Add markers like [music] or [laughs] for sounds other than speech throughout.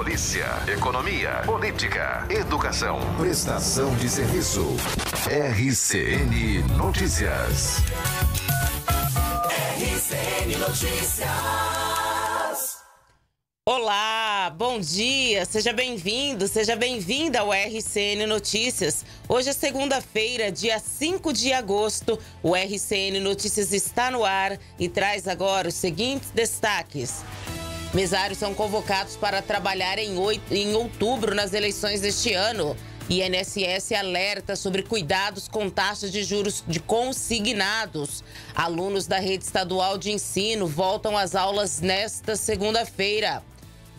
polícia, economia, política, educação, prestação de serviço. RCN Notícias. RCN Notícias. Olá, bom dia, seja bem-vindo, seja bem-vinda ao RCN Notícias. Hoje é segunda-feira, dia 5 de agosto. O RCN Notícias está no ar e traz agora os seguintes destaques. Mesários são convocados para trabalhar em, oito, em outubro nas eleições deste ano. INSS alerta sobre cuidados com taxas de juros de consignados. Alunos da rede estadual de ensino voltam às aulas nesta segunda-feira.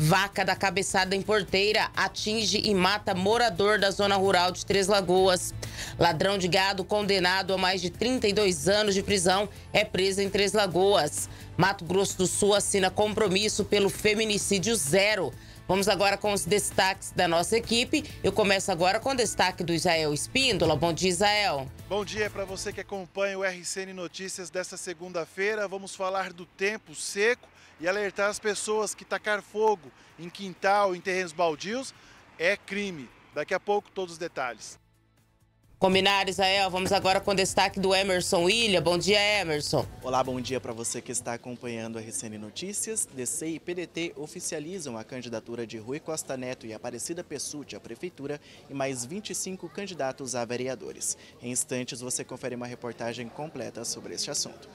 Vaca da cabeçada em porteira atinge e mata morador da zona rural de Três Lagoas. Ladrão de gado condenado a mais de 32 anos de prisão é preso em Três Lagoas. Mato Grosso do Sul assina compromisso pelo feminicídio zero. Vamos agora com os destaques da nossa equipe. Eu começo agora com o destaque do Israel Espíndola. Bom dia, Israel. Bom dia para você que acompanha o RCN Notícias desta segunda-feira. Vamos falar do tempo seco e alertar as pessoas que tacar fogo em quintal, em terrenos baldios, é crime. Daqui a pouco, todos os detalhes. Combinado, Israel. Vamos agora com o destaque do Emerson Ilha. Bom dia, Emerson. Olá, bom dia para você que está acompanhando a RCN Notícias. DC e PDT oficializam a candidatura de Rui Costa Neto e Aparecida Pessuti à Prefeitura e mais 25 candidatos a vereadores. Em instantes, você confere uma reportagem completa sobre este assunto.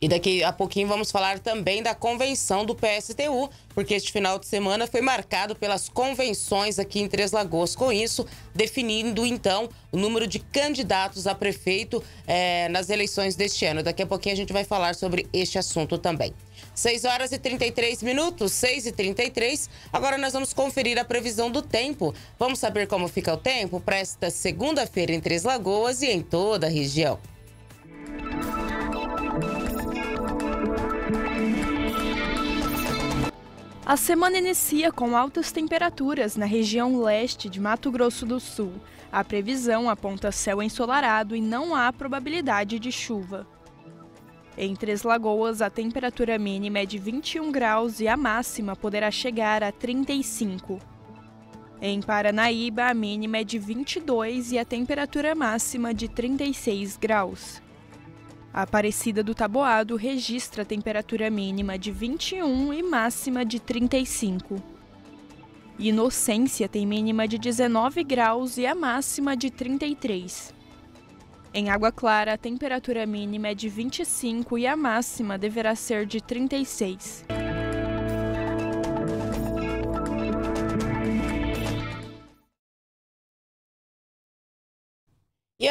E daqui a pouquinho vamos falar também da convenção do PSTU, porque este final de semana foi marcado pelas convenções aqui em Três Lagoas. Com isso, definindo então o número de candidatos a prefeito eh, nas eleições deste ano. Daqui a pouquinho a gente vai falar sobre este assunto também. 6 horas e 33 minutos, 6 e 33. Agora nós vamos conferir a previsão do tempo. Vamos saber como fica o tempo para esta segunda-feira em Três Lagoas e em toda a região. A semana inicia com altas temperaturas na região leste de Mato Grosso do Sul. A previsão aponta céu ensolarado e não há probabilidade de chuva. Em Três Lagoas, a temperatura mínima é de 21 graus e a máxima poderá chegar a 35. Em Paranaíba, a mínima é de 22 e a temperatura máxima de 36 graus. A Aparecida do Taboado registra temperatura mínima de 21 e máxima de 35. Inocência tem mínima de 19 graus e a máxima de 33. Em Água Clara, a temperatura mínima é de 25 e a máxima deverá ser de 36.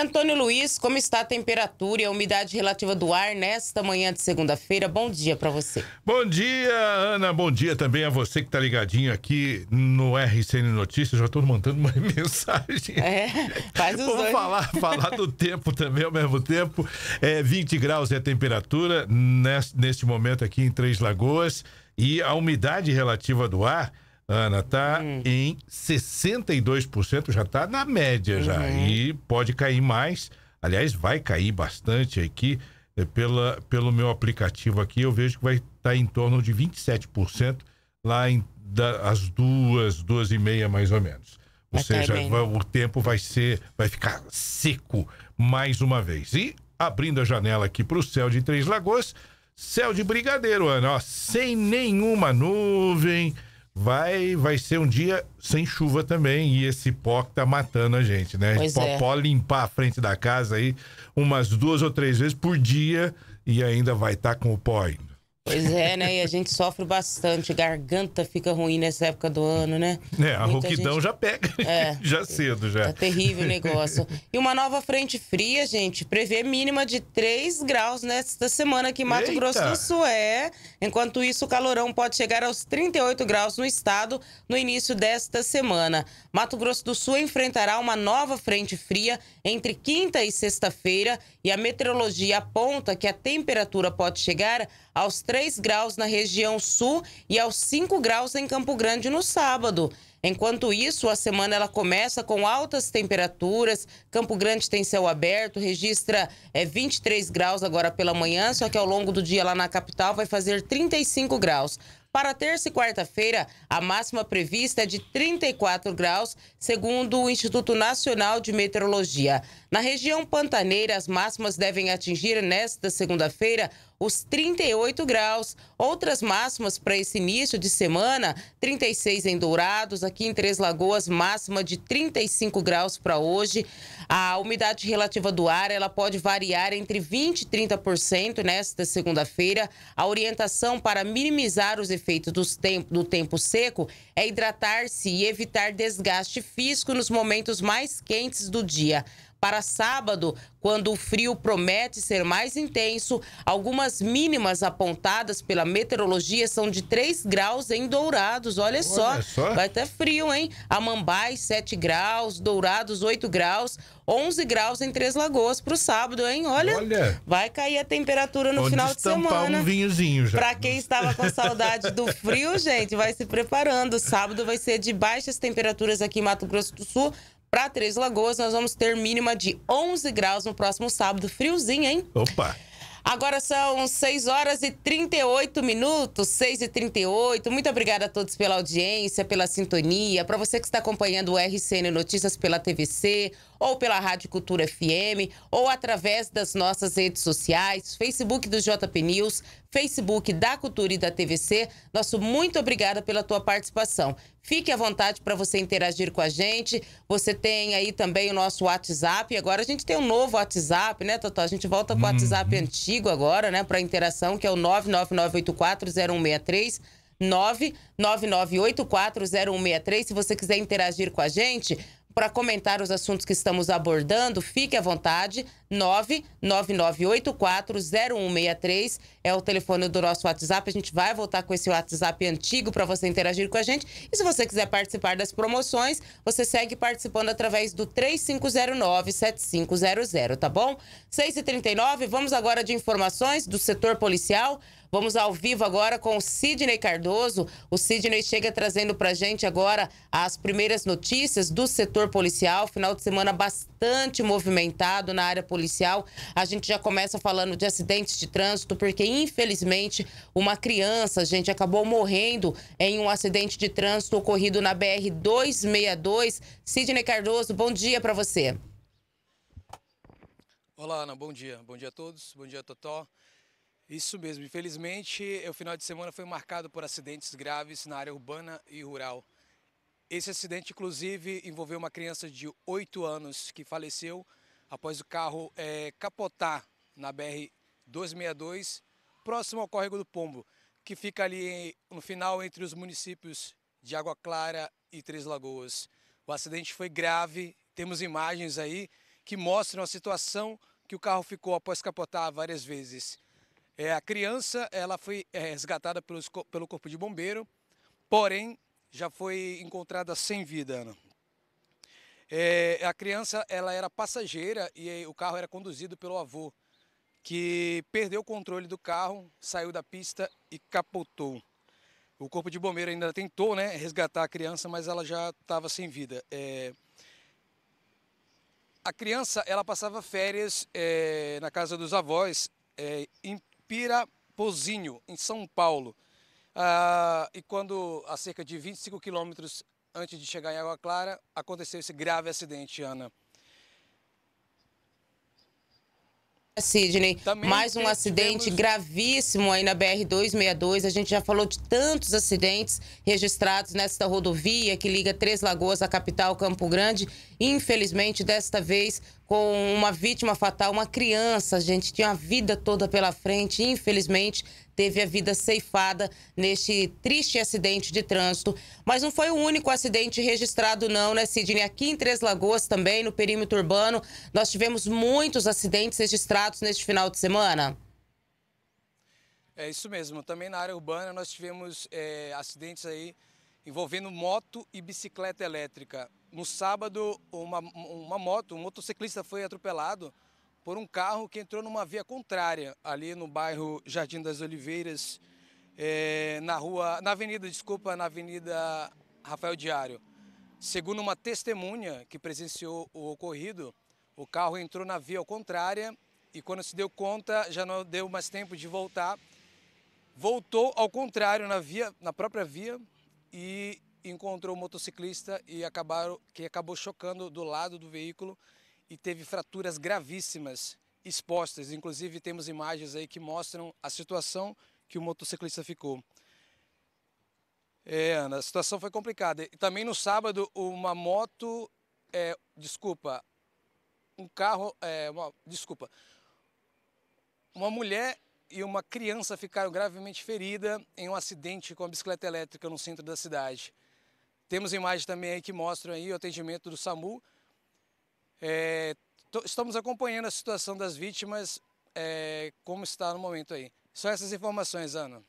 Antônio Luiz, como está a temperatura e a umidade relativa do ar nesta manhã de segunda-feira? Bom dia para você. Bom dia, Ana. Bom dia também a você que está ligadinho aqui no RCN Notícias. Já estou mandando uma [laughs] mensagem. É, faz os Vamos dois. falar, falar do tempo também ao mesmo tempo. É 20 graus é a temperatura neste, neste momento aqui em Três Lagoas. E a umidade relativa do ar Ana, tá Hum. em 62%, já tá na média já. Uhum. E pode cair mais. Aliás, vai cair bastante aqui. eh, Pela, pelo meu aplicativo aqui, eu vejo que vai estar em torno de 27% lá em, da, às duas, duas e meia mais ou menos. Ou Vai seja, vai- né? o tempo vai ser, vai ficar seco mais uma vez. E abrindo a janela aqui para o céu de Três Lagoas, céu de brigadeiro, Ana, ó, sem nenhuma nuvem. Vai, vai ser um dia sem chuva também e esse pó que tá matando a gente, né? Pois pó, é. pó limpar a frente da casa aí umas duas ou três vezes por dia e ainda vai estar com o pó ainda. Pois é, né? E a gente sofre bastante. Garganta fica ruim nessa época do ano, né? É, a Muita rouquidão gente- já pega, [laughs] É. [laughs] já cedo já. Tá terrível o negócio. E uma nova frente fria, gente, prevê mínima de 3 graus nesta semana aqui em Mato Eita! Grosso do Sul. É. Enquanto isso, o calorão pode chegar aos 38 graus no estado no início desta semana. Mato Grosso do Sul enfrentará uma nova frente fria entre quinta e sexta-feira e a meteorologia aponta que a temperatura pode chegar aos 3 graus na região sul e aos 5 graus em Campo Grande no sábado. Enquanto isso, a semana ela começa com altas temperaturas. Campo Grande tem céu aberto, registra é, 23 graus agora pela manhã, só que ao longo do dia lá na capital vai fazer 35 graus. Para terça e quarta-feira, a máxima prevista é de 34 graus, segundo o Instituto Nacional de Meteorologia. Na região pantaneira, as máximas devem atingir nesta segunda-feira os 38 graus. Outras máximas para esse início de semana: 36 em Dourados, aqui em Três Lagoas, máxima de 35 graus para hoje. A umidade relativa do ar ela pode variar entre 20 e 30% nesta segunda-feira. A orientação para minimizar os efeitos tempo, do tempo seco é hidratar-se e evitar desgaste físico nos momentos mais quentes do dia. Para sábado, quando o frio promete ser mais intenso, algumas mínimas apontadas pela meteorologia são de 3 graus em Dourados. Olha, Olha só, só, vai ter frio, hein? Amambai, 7 graus, Dourados, 8 graus. 11 graus em Três Lagoas para o sábado, hein? Olha, Olha, vai cair a temperatura no Onde final de semana. um vinhozinho já. Para quem estava com saudade do frio, [laughs] gente, vai se preparando. Sábado vai ser de baixas temperaturas aqui em Mato Grosso do Sul. Para Três Lagoas, nós vamos ter mínima de 11 graus no próximo sábado. Friozinho, hein? Opa! Agora são 6 horas e 38 minutos, 6 e 38. Muito obrigada a todos pela audiência, pela sintonia. Para você que está acompanhando o RCN Notícias pela TVC ou pela Rádio Cultura FM, ou através das nossas redes sociais, Facebook do JP News, Facebook da Cultura e da TVC. Nosso muito obrigada pela tua participação. Fique à vontade para você interagir com a gente. Você tem aí também o nosso WhatsApp. Agora a gente tem um novo WhatsApp, né, Totó? A gente volta com o WhatsApp uhum. antigo agora, né, para interação, que é o 999840163. 999840163. Se você quiser interagir com a gente, para comentar os assuntos que estamos abordando, fique à vontade. 999840163 é o telefone do nosso WhatsApp. A gente vai voltar com esse WhatsApp antigo para você interagir com a gente. E se você quiser participar das promoções, você segue participando através do 3509-7500, tá bom? 6h39, vamos agora de informações do setor policial. Vamos ao vivo agora com o Sidney Cardoso. O Sidney chega trazendo para gente agora as primeiras notícias do setor policial. Final de semana bastante movimentado na área policial. A gente já começa falando de acidentes de trânsito, porque infelizmente uma criança, gente, acabou morrendo em um acidente de trânsito ocorrido na BR 262. Sidney Cardoso, bom dia para você. Olá, Ana, bom dia. Bom dia a todos. Bom dia, Totó. Isso mesmo, infelizmente o final de semana foi marcado por acidentes graves na área urbana e rural. Esse acidente, inclusive, envolveu uma criança de 8 anos que faleceu após o carro é, capotar na BR-262, próximo ao Córrego do Pombo, que fica ali no final entre os municípios de Água Clara e Três Lagoas. O acidente foi grave, temos imagens aí que mostram a situação que o carro ficou após capotar várias vezes. É, a criança ela foi é, resgatada pelos, pelo corpo de bombeiro, porém já foi encontrada sem vida. Ana. É, a criança ela era passageira e o carro era conduzido pelo avô, que perdeu o controle do carro, saiu da pista e capotou. O corpo de bombeiro ainda tentou né, resgatar a criança, mas ela já estava sem vida. É... A criança ela passava férias é, na casa dos avós é, em Pirapozinho, em São Paulo. Ah, e quando, a cerca de 25 quilômetros antes de chegar em Água Clara, aconteceu esse grave acidente, Ana. Sidney, Também mais um acidente tivemos... gravíssimo aí na BR-262. A gente já falou de tantos acidentes registrados nesta rodovia que liga Três Lagoas à capital Campo Grande. Infelizmente, desta vez, com uma vítima fatal, uma criança, gente, tinha a vida toda pela frente. Infelizmente, teve a vida ceifada neste triste acidente de trânsito. Mas não foi o único acidente registrado, não, né, Sidney? Aqui em Três Lagoas também, no perímetro urbano, nós tivemos muitos acidentes registrados neste final de semana. É isso mesmo. Também na área urbana nós tivemos é, acidentes aí envolvendo moto e bicicleta elétrica. No sábado, uma, uma moto, um motociclista foi atropelado por um carro que entrou numa via contrária, ali no bairro Jardim das Oliveiras, é, na rua, na avenida, desculpa, na avenida Rafael Diário. Segundo uma testemunha que presenciou o ocorrido, o carro entrou na via contrária e quando se deu conta já não deu mais tempo de voltar voltou ao contrário na via, na própria via e encontrou o motociclista e acabaram que acabou chocando do lado do veículo e teve fraturas gravíssimas expostas. Inclusive temos imagens aí que mostram a situação que o motociclista ficou. É, Ana, a situação foi complicada. E também no sábado, uma moto, é, desculpa, um carro, é, uma, desculpa, uma mulher e uma criança ficaram gravemente feridas em um acidente com a bicicleta elétrica no centro da cidade. Temos imagens também aí que mostram aí o atendimento do SAMU. É, estamos acompanhando a situação das vítimas, é, como está no momento aí. Só essas informações, Ana.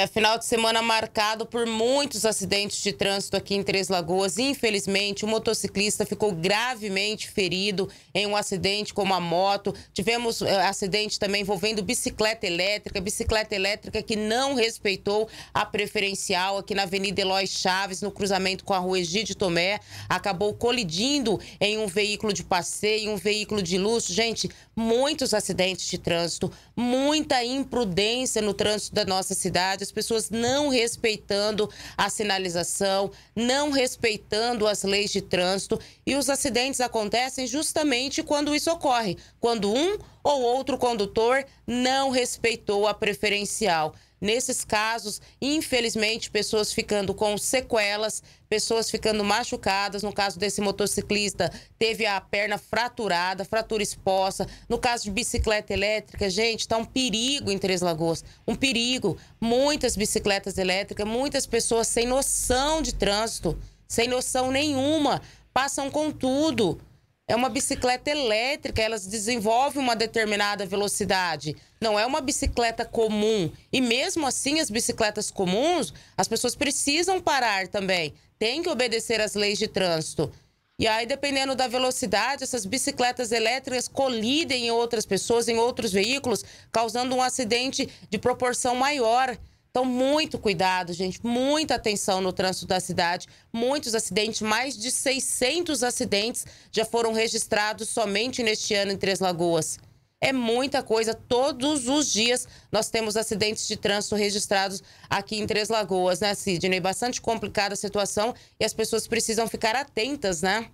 É final de semana marcado por muitos acidentes de trânsito aqui em Três Lagoas. Infelizmente, o motociclista ficou gravemente ferido em um acidente com uma moto. Tivemos uh, acidente também envolvendo bicicleta elétrica, bicicleta elétrica que não respeitou a preferencial aqui na Avenida Eloy Chaves, no cruzamento com a Rua Egide Tomé. Acabou colidindo em um veículo de passeio, um veículo de luxo. Gente, muitos acidentes de trânsito, muita imprudência no trânsito da nossa cidade as pessoas não respeitando a sinalização, não respeitando as leis de trânsito e os acidentes acontecem justamente quando isso ocorre, quando um ou outro condutor não respeitou a preferencial. Nesses casos, infelizmente, pessoas ficando com sequelas, pessoas ficando machucadas. No caso desse motociclista, teve a perna fraturada, fratura exposta. No caso de bicicleta elétrica, gente, está um perigo em Três Lagoas. Um perigo. Muitas bicicletas elétricas, muitas pessoas sem noção de trânsito, sem noção nenhuma, passam com tudo. É uma bicicleta elétrica, elas desenvolvem uma determinada velocidade. Não é uma bicicleta comum. E mesmo assim, as bicicletas comuns, as pessoas precisam parar também. Tem que obedecer às leis de trânsito. E aí, dependendo da velocidade, essas bicicletas elétricas colidem em outras pessoas, em outros veículos, causando um acidente de proporção maior. Então, muito cuidado, gente, muita atenção no trânsito da cidade. Muitos acidentes, mais de 600 acidentes já foram registrados somente neste ano em Três Lagoas. É muita coisa. Todos os dias nós temos acidentes de trânsito registrados aqui em Três Lagoas, né, Sidney? Bastante complicada a situação e as pessoas precisam ficar atentas, né?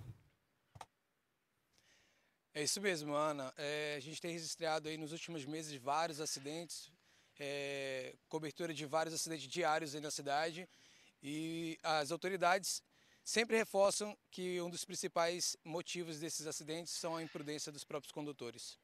É isso mesmo, Ana. É, a gente tem registrado aí nos últimos meses vários acidentes, é, cobertura de vários acidentes diários aí na cidade e as autoridades sempre reforçam que um dos principais motivos desses acidentes são a imprudência dos próprios condutores.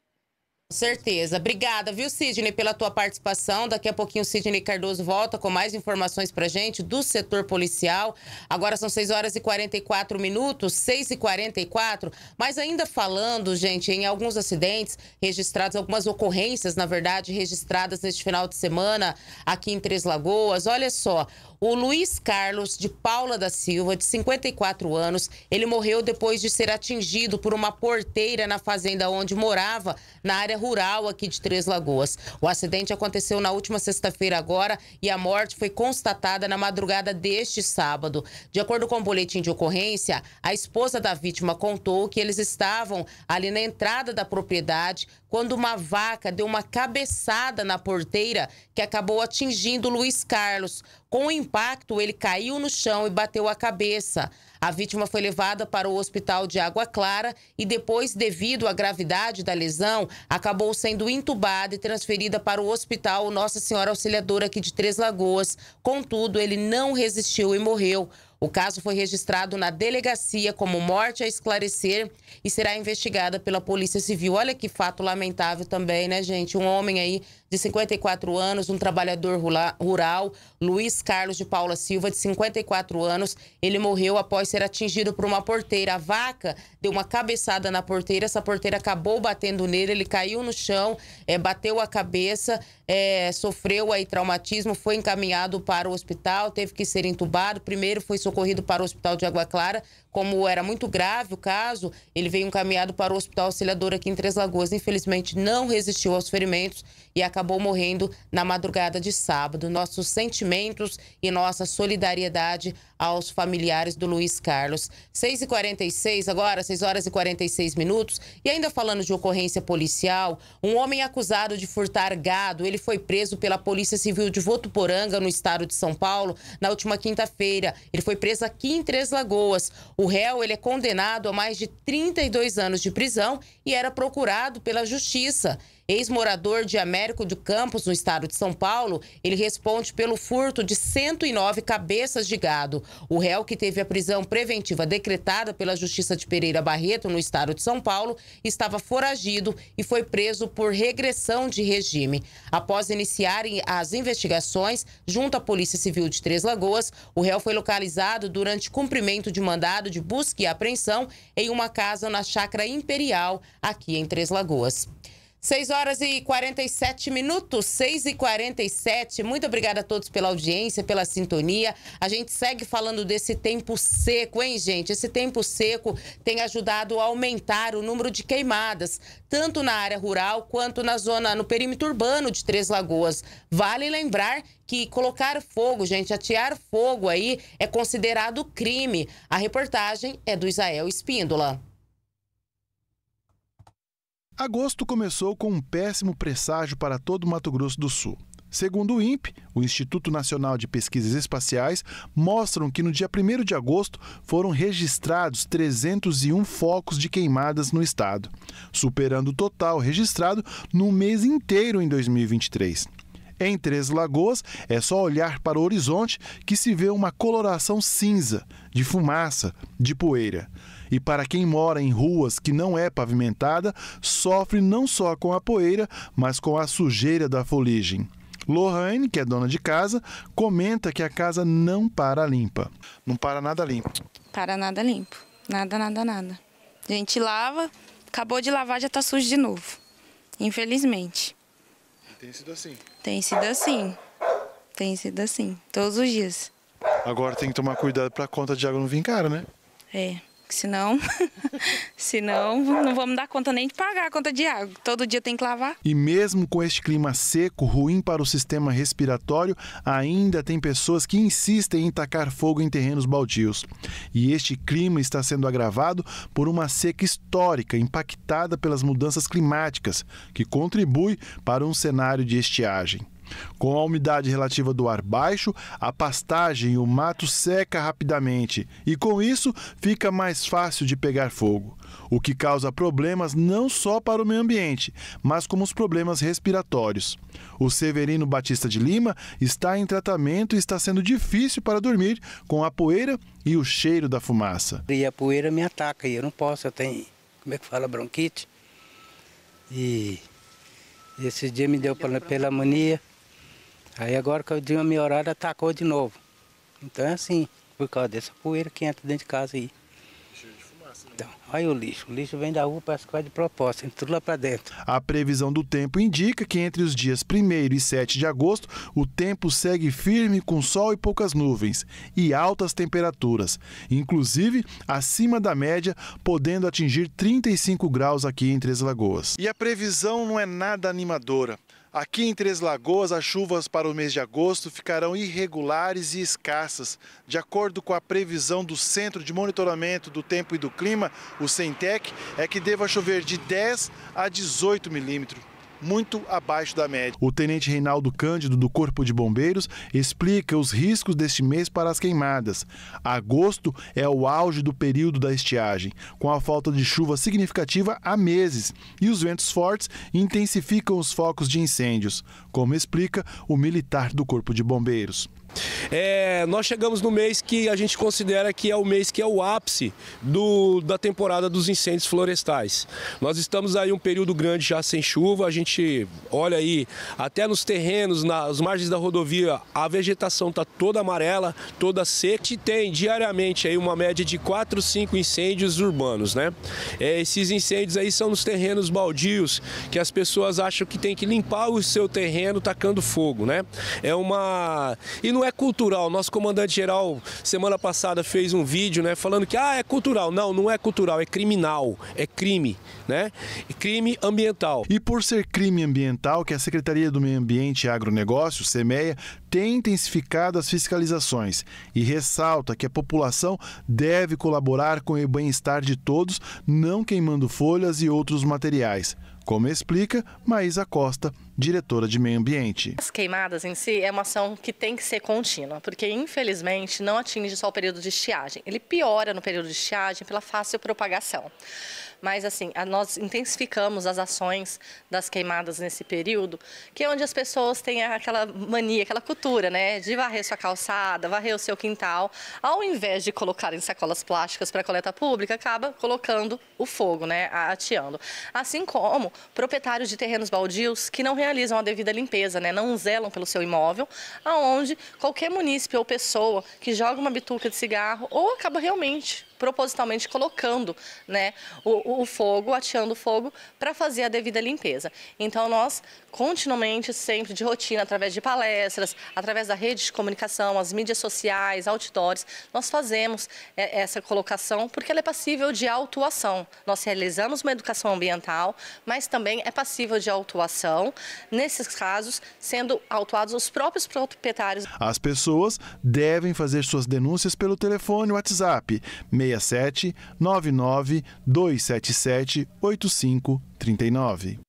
Certeza. Obrigada, viu, Sidney, pela tua participação. Daqui a pouquinho o Sidney Cardoso volta com mais informações pra gente do setor policial. Agora são 6 horas e 44 minutos, 6 e 44. Mas ainda falando, gente, em alguns acidentes registrados, algumas ocorrências, na verdade, registradas neste final de semana aqui em Três Lagoas. Olha só, o Luiz Carlos de Paula da Silva, de 54 anos, ele morreu depois de ser atingido por uma porteira na fazenda onde morava, na área rural aqui de Três Lagoas. O acidente aconteceu na última sexta-feira agora e a morte foi constatada na madrugada deste sábado. De acordo com o boletim de ocorrência, a esposa da vítima contou que eles estavam ali na entrada da propriedade quando uma vaca deu uma cabeçada na porteira que acabou atingindo Luiz Carlos. Com o impacto, ele caiu no chão e bateu a cabeça. A vítima foi levada para o hospital de Água Clara e depois, devido à gravidade da lesão, acabou sendo entubada e transferida para o hospital Nossa Senhora Auxiliadora aqui de Três Lagoas. Contudo, ele não resistiu e morreu. O caso foi registrado na delegacia como morte a esclarecer e será investigada pela Polícia Civil. Olha que fato lamentável também, né, gente? Um homem aí de 54 anos, um trabalhador rural, Luiz Carlos de Paula Silva, de 54 anos. Ele morreu após ser atingido por uma porteira. A vaca deu uma cabeçada na porteira, essa porteira acabou batendo nele, ele caiu no chão, é, bateu a cabeça, é, sofreu aí traumatismo, foi encaminhado para o hospital, teve que ser entubado. Primeiro foi socorrido para o hospital de Água Clara, como era muito grave o caso, ele veio encaminhado para o Hospital Auxiliador aqui em Três Lagoas. Infelizmente, não resistiu aos ferimentos e acabou morrendo na madrugada de sábado. Nossos sentimentos e nossa solidariedade aos familiares do Luiz Carlos. 6h46 agora, 6 horas e 46 minutos. E ainda falando de ocorrência policial, um homem acusado de furtar gado, ele foi preso pela Polícia Civil de Votuporanga, no estado de São Paulo, na última quinta-feira. Ele foi preso aqui em Três Lagoas. O réu, ele é condenado a mais de 32 anos de prisão e era procurado pela Justiça. Ex-morador de Américo do Campos, no estado de São Paulo, ele responde pelo furto de 109 cabeças de gado. O réu, que teve a prisão preventiva decretada pela Justiça de Pereira Barreto, no estado de São Paulo, estava foragido e foi preso por regressão de regime. Após iniciarem as investigações junto à Polícia Civil de Três Lagoas, o réu foi localizado durante cumprimento de mandado de busca e apreensão em uma casa na Chácara Imperial, aqui em Três Lagoas. 6 horas e 47 minutos, 6 e 47. Muito obrigada a todos pela audiência, pela sintonia. A gente segue falando desse tempo seco, hein, gente? Esse tempo seco tem ajudado a aumentar o número de queimadas, tanto na área rural quanto na zona, no perímetro urbano de Três Lagoas. Vale lembrar que colocar fogo, gente, atear fogo aí é considerado crime. A reportagem é do Isael Espíndola. Agosto começou com um péssimo presságio para todo o Mato Grosso do Sul. Segundo o INPE, o Instituto Nacional de Pesquisas Espaciais, mostram que no dia 1 de agosto foram registrados 301 focos de queimadas no estado, superando o total registrado no mês inteiro em 2023. Em Três Lagoas, é só olhar para o horizonte que se vê uma coloração cinza, de fumaça, de poeira. E para quem mora em ruas que não é pavimentada, sofre não só com a poeira, mas com a sujeira da foligem. Lohane, que é dona de casa, comenta que a casa não para limpa. Não para nada limpo. Para nada limpo. Nada, nada, nada. A gente lava, acabou de lavar, já está sujo de novo. Infelizmente. Tem sido assim. Tem sido assim. Tem sido assim. Todos os dias. Agora tem que tomar cuidado para a conta de água não vir cara, né? É senão, [laughs] senão não vamos dar conta nem de pagar a conta de água. Todo dia tem que lavar. E mesmo com este clima seco, ruim para o sistema respiratório, ainda tem pessoas que insistem em tacar fogo em terrenos baldios. E este clima está sendo agravado por uma seca histórica impactada pelas mudanças climáticas, que contribui para um cenário de estiagem. Com a umidade relativa do ar baixo, a pastagem e o mato seca rapidamente e com isso fica mais fácil de pegar fogo, o que causa problemas não só para o meio ambiente, mas como os problemas respiratórios. O Severino Batista de Lima está em tratamento e está sendo difícil para dormir com a poeira e o cheiro da fumaça. E a poeira me ataca e eu não posso, eu tenho, como é que fala, bronquite. E esse dia me deu pela mania. Aí agora que eu dei uma melhorada, atacou de novo. Então é assim, por causa dessa poeira que entra dentro de casa aí. Então, olha o lixo. O lixo vem da rua, parece que vai de propósito, entra tudo lá para dentro. A previsão do tempo indica que entre os dias 1 e 7 de agosto, o tempo segue firme com sol e poucas nuvens e altas temperaturas, inclusive acima da média, podendo atingir 35 graus aqui em Três Lagoas. E a previsão não é nada animadora. Aqui em Três Lagoas, as chuvas para o mês de agosto ficarão irregulares e escassas. De acordo com a previsão do Centro de Monitoramento do Tempo e do Clima, o CENTEC, é que deva chover de 10 a 18 milímetros muito abaixo da média. O tenente Reinaldo Cândido, do Corpo de Bombeiros, explica os riscos deste mês para as queimadas. Agosto é o auge do período da estiagem, com a falta de chuva significativa há meses, e os ventos fortes intensificam os focos de incêndios, como explica o militar do Corpo de Bombeiros. É, nós chegamos no mês que a gente considera que é o mês que é o ápice do, da temporada dos incêndios florestais. Nós estamos aí um período grande já sem chuva, a gente olha aí até nos terrenos, nas margens da rodovia, a vegetação está toda amarela, toda seca. E tem diariamente aí uma média de 4, 5 incêndios urbanos, né? É, esses incêndios aí são nos terrenos baldios, que as pessoas acham que tem que limpar o seu terreno tacando fogo, né? É uma... E no não é cultural. Nosso comandante-geral, semana passada, fez um vídeo né, falando que ah, é cultural. Não, não é cultural, é criminal, é crime, né? Crime ambiental. E por ser crime ambiental, que a Secretaria do Meio Ambiente e Agronegócio, SEMEA, tem intensificado as fiscalizações e ressalta que a população deve colaborar com o bem-estar de todos, não queimando folhas e outros materiais como explica Maísa Costa, diretora de Meio Ambiente. As queimadas em si é uma ação que tem que ser contínua, porque infelizmente não atinge só o período de estiagem. Ele piora no período de estiagem pela fácil propagação. Mas, assim, nós intensificamos as ações das queimadas nesse período, que é onde as pessoas têm aquela mania, aquela cultura, né, de varrer sua calçada, varrer o seu quintal. Ao invés de colocar em sacolas plásticas para coleta pública, acaba colocando o fogo, né, ateando. Assim como proprietários de terrenos baldios que não realizam a devida limpeza, né, não zelam pelo seu imóvel, aonde qualquer munícipe ou pessoa que joga uma bituca de cigarro ou acaba realmente propositalmente colocando né, o, o fogo, ateando o fogo, para fazer a devida limpeza. Então, nós continuamente, sempre de rotina, através de palestras, através da rede de comunicação, as mídias sociais, outdoors, nós fazemos é, essa colocação porque ela é passível de autuação. Nós realizamos uma educação ambiental, mas também é passível de autuação, nesses casos, sendo autuados os próprios proprietários. As pessoas devem fazer suas denúncias pelo telefone WhatsApp 67 99 277 8539.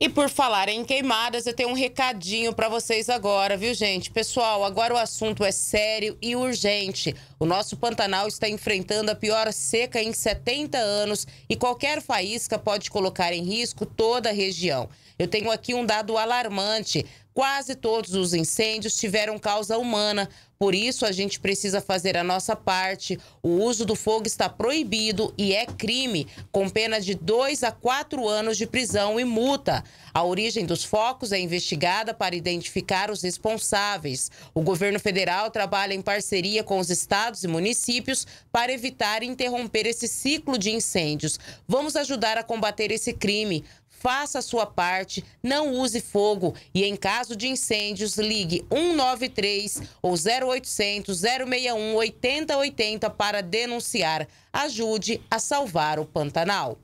E por falar em queimadas, eu tenho um recadinho para vocês agora, viu, gente? Pessoal, agora o assunto é sério e urgente. O nosso Pantanal está enfrentando a pior seca em 70 anos e qualquer faísca pode colocar em risco toda a região. Eu tenho aqui um dado alarmante. Quase todos os incêndios tiveram causa humana. Por isso, a gente precisa fazer a nossa parte. O uso do fogo está proibido e é crime, com pena de dois a quatro anos de prisão e multa. A origem dos focos é investigada para identificar os responsáveis. O governo federal trabalha em parceria com os estados e municípios para evitar e interromper esse ciclo de incêndios. Vamos ajudar a combater esse crime faça a sua parte, não use fogo e, em caso de incêndios, ligue 193 ou 0800 061 8080 para denunciar. Ajude a salvar o Pantanal.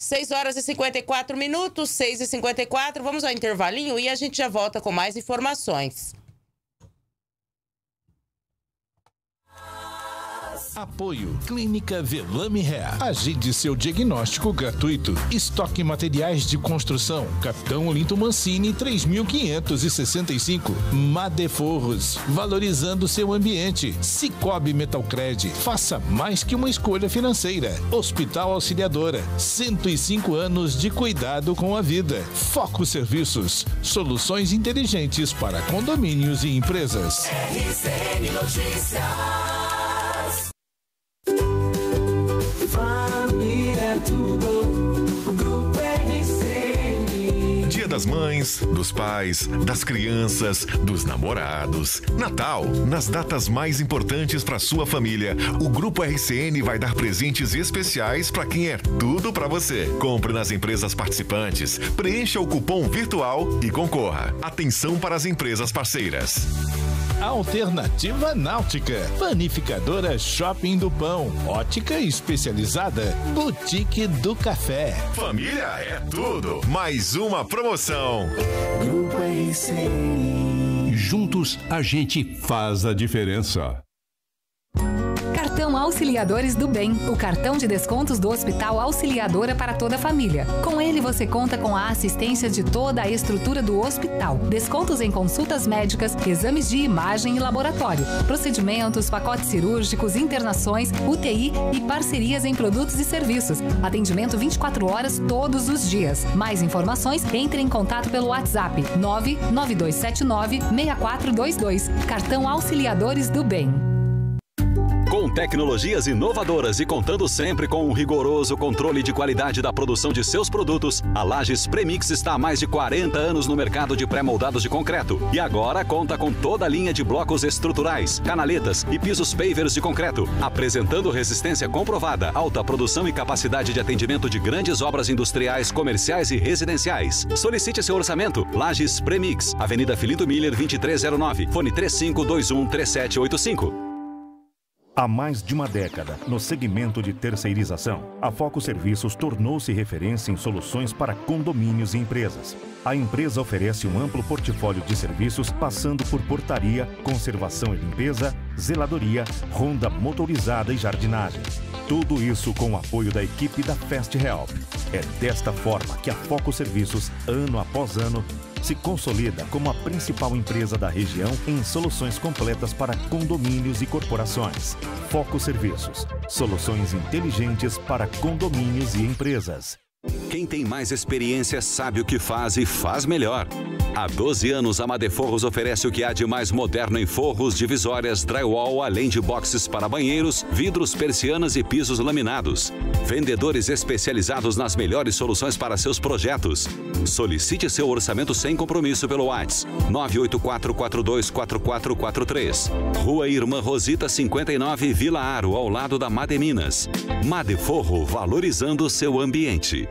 6 horas e 54 minutos, 6 e 54. Vamos ao intervalinho e a gente já volta com mais informações. Apoio Clínica Velame Hair. Agende seu diagnóstico gratuito. Estoque materiais de construção. Capitão Olinto Mancini 3565. Madeforros. Valorizando seu ambiente. Cicobi Metalcred. Faça mais que uma escolha financeira. Hospital Auxiliadora. 105 anos de cuidado com a vida. Foco Serviços. Soluções inteligentes para condomínios e empresas. RCN Notícias. Das mães, dos pais, das crianças, dos namorados. Natal, nas datas mais importantes para sua família, o Grupo RCN vai dar presentes especiais para quem é tudo para você. Compre nas empresas participantes, preencha o cupom virtual e concorra. Atenção para as empresas parceiras. Alternativa Náutica, Panificadora Shopping do Pão, Ótica Especializada, Boutique do Café. Família é tudo. Mais uma promoção. Juntos a gente faz a diferença. Cartão Auxiliadores do Bem, o cartão de descontos do Hospital Auxiliadora para toda a família. Com ele você conta com a assistência de toda a estrutura do hospital, descontos em consultas médicas, exames de imagem e laboratório, procedimentos, pacotes cirúrgicos, internações, UTI e parcerias em produtos e serviços. Atendimento 24 horas todos os dias. Mais informações, entre em contato pelo WhatsApp 99279 6422. Cartão Auxiliadores do Bem. Com tecnologias inovadoras e contando sempre com um rigoroso controle de qualidade da produção de seus produtos, a Lages Premix está há mais de 40 anos no mercado de pré-moldados de concreto e agora conta com toda a linha de blocos estruturais, canaletas e pisos pavers de concreto, apresentando resistência comprovada, alta produção e capacidade de atendimento de grandes obras industriais, comerciais e residenciais. Solicite seu orçamento. Lages Premix, Avenida Filinto Miller 2309, fone 3521 3785. Há mais de uma década, no segmento de terceirização, a Foco Serviços tornou-se referência em soluções para condomínios e empresas. A empresa oferece um amplo portfólio de serviços, passando por portaria, conservação e limpeza, zeladoria, ronda motorizada e jardinagem. Tudo isso com o apoio da equipe da Fast Help. É desta forma que a Foco Serviços, ano após ano, se consolida como a principal empresa da região em soluções completas para condomínios e corporações. Foco Serviços. Soluções inteligentes para condomínios e empresas. Quem tem mais experiência sabe o que faz e faz melhor. Há 12 anos, a Madeforros oferece o que há de mais moderno em forros, divisórias, drywall, além de boxes para banheiros, vidros, persianas e pisos laminados. Vendedores especializados nas melhores soluções para seus projetos. Solicite seu orçamento sem compromisso pelo WhatsApp 984424443. Rua Irmã Rosita 59, Vila Aro, ao lado da Mademinas. Madeforro, valorizando seu ambiente.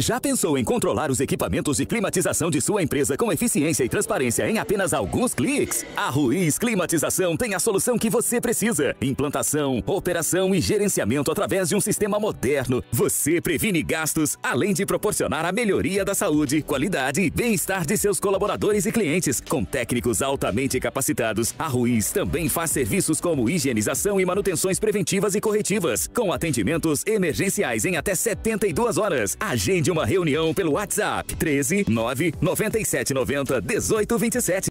Já pensou em controlar os equipamentos de climatização de sua empresa com eficiência e transparência em apenas alguns cliques? A Ruiz Climatização tem a solução que você precisa. Implantação, operação e gerenciamento através de um sistema moderno. Você previne gastos, além de proporcionar a melhoria da saúde, qualidade e bem-estar de seus colaboradores e clientes. Com técnicos altamente capacitados, a Ruiz também faz serviços como higienização e manutenções preventivas e corretivas, com atendimentos emergenciais em até 72 horas. Agende uma reunião pelo WhatsApp 13 9 97 90 18 27.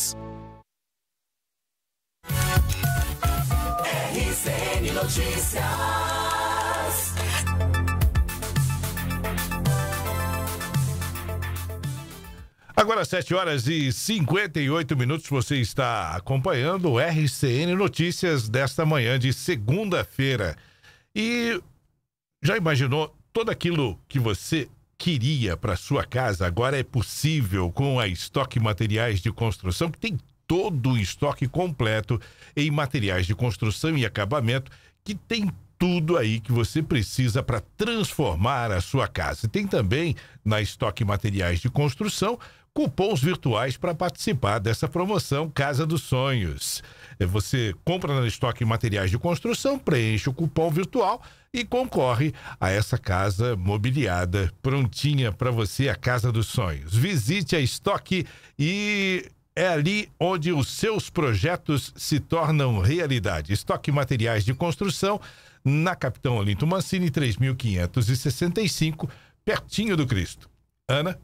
RCN Notícias. Agora, 7 horas e 58 minutos, você está acompanhando o RCN Notícias desta manhã de segunda-feira. E já imaginou tudo aquilo que você queria para sua casa agora é possível com a Estoque Materiais de Construção, que tem todo o estoque completo em materiais de construção e acabamento, que tem tudo aí que você precisa para transformar a sua casa. E tem também na Estoque Materiais de Construção cupons virtuais para participar dessa promoção Casa dos Sonhos. É, Você compra na Estoque Materiais de Construção, preenche o cupom virtual e concorre a essa casa mobiliada prontinha para você, a Casa dos Sonhos. Visite a Estoque e é ali onde os seus projetos se tornam realidade. Estoque Materiais de Construção na Capitão Olinto Mancini 3565, pertinho do Cristo. Ana?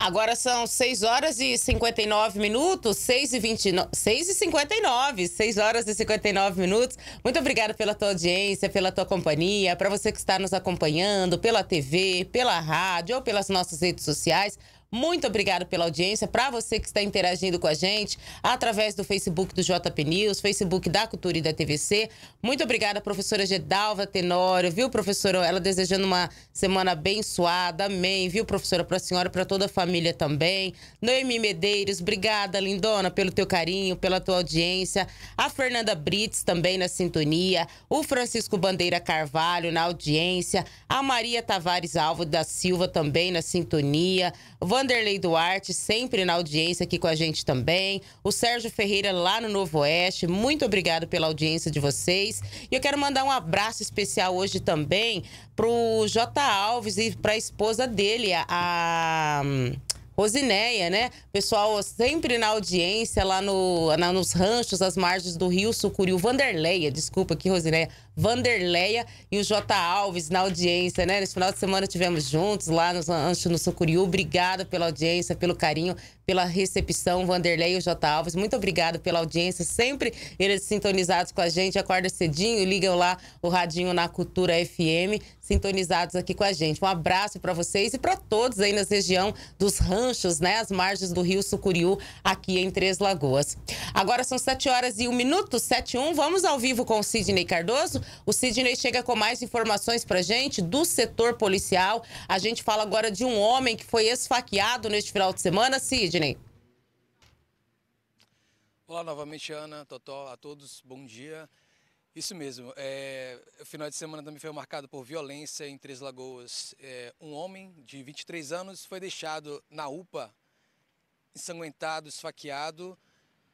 Agora são 6 horas e 59 minutos, 6 e 29, 6 e 59, 6 horas e 59 minutos. Muito obrigada pela tua audiência, pela tua companhia, para você que está nos acompanhando pela TV, pela rádio ou pelas nossas redes sociais. Muito obrigado pela audiência. Para você que está interagindo com a gente através do Facebook do JP News, Facebook da Cultura e da TVC. Muito obrigada, professora Gedalva Tenório, viu, professora? Ela desejando uma semana abençoada. Amém, viu, professora? Para a senhora para toda a família também. Noemi Medeiros, obrigada, lindona, pelo teu carinho, pela tua audiência. A Fernanda Brits também na sintonia. O Francisco Bandeira Carvalho na audiência. A Maria Tavares Alvo da Silva também na sintonia. Vanderlei Duarte, sempre na audiência aqui com a gente também. O Sérgio Ferreira lá no Novo Oeste. Muito obrigado pela audiência de vocês. E eu quero mandar um abraço especial hoje também pro J. Alves e pra esposa dele, a. Rosineia, né? Pessoal sempre na audiência lá no, na, nos ranchos, às margens do Rio Sucuriú. Vanderleia, desculpa aqui, Rosineia. Vanderleia e o J. Alves na audiência, né? Nesse final de semana tivemos juntos lá no rancho no Sucuriú. Obrigada pela audiência, pelo carinho, pela recepção, Vanderlei e o J. Alves. Muito obrigada pela audiência. Sempre eles sintonizados com a gente. Acorda cedinho, ligam lá o radinho na Cultura FM, sintonizados aqui com a gente. Um abraço para vocês e para todos aí nas região dos ranchos, né? As margens do Rio Sucuriú, aqui em Três Lagoas. Agora são 7 horas e 1 minuto, 7 e 1. Vamos ao vivo com o Sidney Cardoso. O Sidney chega com mais informações pra gente do setor policial. A gente fala agora de um homem que foi esfaqueado neste final de semana. Sidney. Olá novamente, Ana, Totó, a todos, bom dia. Isso mesmo, é, o final de semana também foi marcado por violência em Três Lagoas. É, um homem de 23 anos foi deixado na UPA, ensanguentado, esfaqueado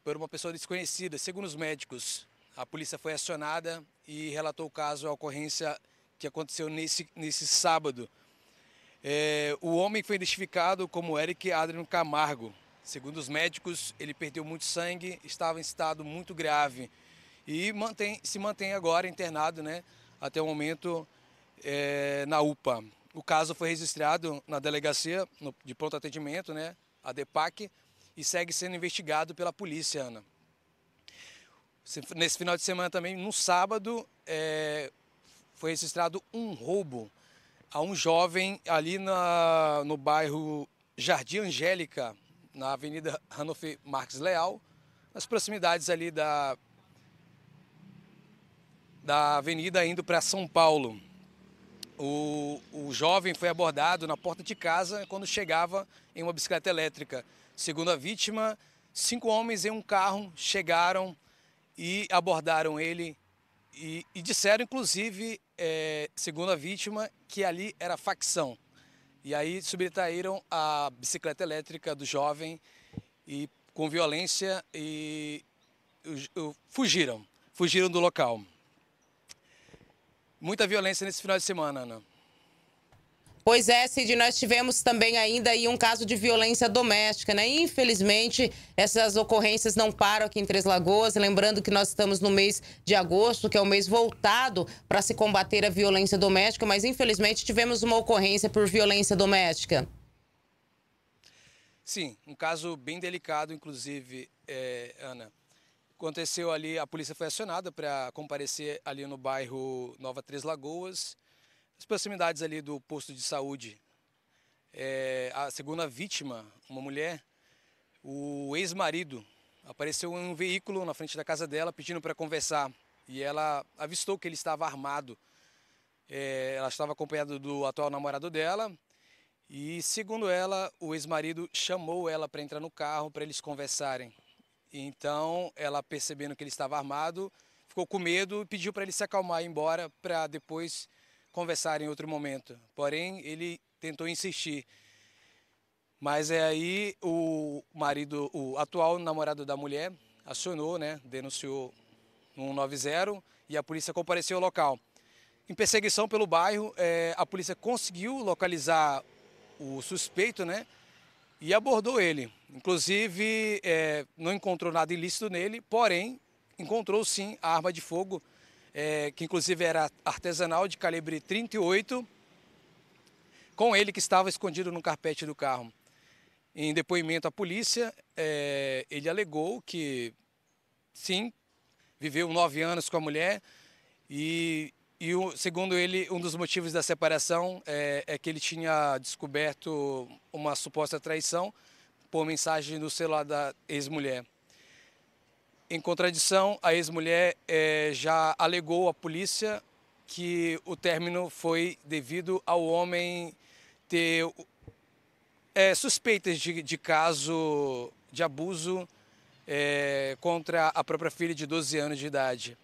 por uma pessoa desconhecida. Segundo os médicos, a polícia foi acionada e relatou o caso, a ocorrência que aconteceu nesse, nesse sábado. É, o homem foi identificado como Eric Adriano Camargo. Segundo os médicos, ele perdeu muito sangue, estava em estado muito grave e mantém, se mantém agora internado né, até o momento é, na UPA. O caso foi registrado na delegacia no, de pronto atendimento, né, a DEPAC, e segue sendo investigado pela polícia, Ana. Nesse final de semana também, no sábado, é, foi registrado um roubo a um jovem ali na, no bairro Jardim Angélica, na Avenida Ranulfo Marques Leal, nas proximidades ali da da avenida indo para São Paulo. O, o jovem foi abordado na porta de casa quando chegava em uma bicicleta elétrica. Segundo a vítima, cinco homens em um carro chegaram e abordaram ele e, e disseram, inclusive, é, segundo a vítima, que ali era facção. E aí subtraíram a bicicleta elétrica do jovem e com violência e, fugiram, fugiram do local. Muita violência nesse final de semana, Ana. Pois é, Cid, nós tivemos também ainda aí um caso de violência doméstica, né? Infelizmente, essas ocorrências não param aqui em Três Lagoas. Lembrando que nós estamos no mês de agosto, que é o mês voltado para se combater a violência doméstica, mas infelizmente tivemos uma ocorrência por violência doméstica. Sim, um caso bem delicado, inclusive, é, Ana. Aconteceu ali, a polícia foi acionada para comparecer ali no bairro Nova Três Lagoas, as proximidades ali do posto de saúde. É, a segunda vítima, uma mulher, o ex-marido, apareceu em um veículo na frente da casa dela pedindo para conversar e ela avistou que ele estava armado. É, ela estava acompanhada do atual namorado dela e, segundo ela, o ex-marido chamou ela para entrar no carro para eles conversarem. Então, ela percebendo que ele estava armado, ficou com medo e pediu para ele se acalmar e ir embora para depois conversar em outro momento. Porém, ele tentou insistir. Mas é aí o marido, o atual namorado da mulher, acionou, né, denunciou no 190 e a polícia compareceu ao local. Em perseguição pelo bairro, é, a polícia conseguiu localizar o suspeito, né, e abordou ele. Inclusive, é, não encontrou nada ilícito nele, porém, encontrou sim a arma de fogo, é, que inclusive era artesanal de calibre 38, com ele que estava escondido no carpete do carro. Em depoimento à polícia, é, ele alegou que sim, viveu nove anos com a mulher e e segundo ele, um dos motivos da separação é, é, que ele tinha descoberto uma suposta traição por mensagem no celular da ex-mulher. Em contradição, a ex-mulher é, já alegou à polícia que o término foi devido ao homem ter é, suspeitas de, de, caso de abuso é, contra a própria filha de 12 anos de idade.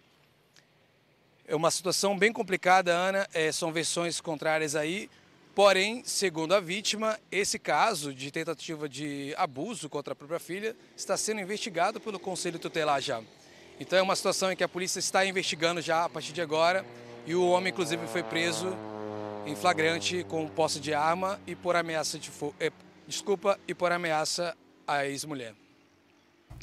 É uma situação bem complicada, Ana, são versões contrárias aí. Porém, segundo a vítima, esse caso de tentativa de abuso contra a própria filha está sendo investigado pelo Conselho Tutelar já. Então é uma situação em que a polícia está investigando já a partir de agora e o homem, inclusive, foi preso em flagrante com posse de arma e por ameaça de, é, desculpa e por ameaça à ex-mulher.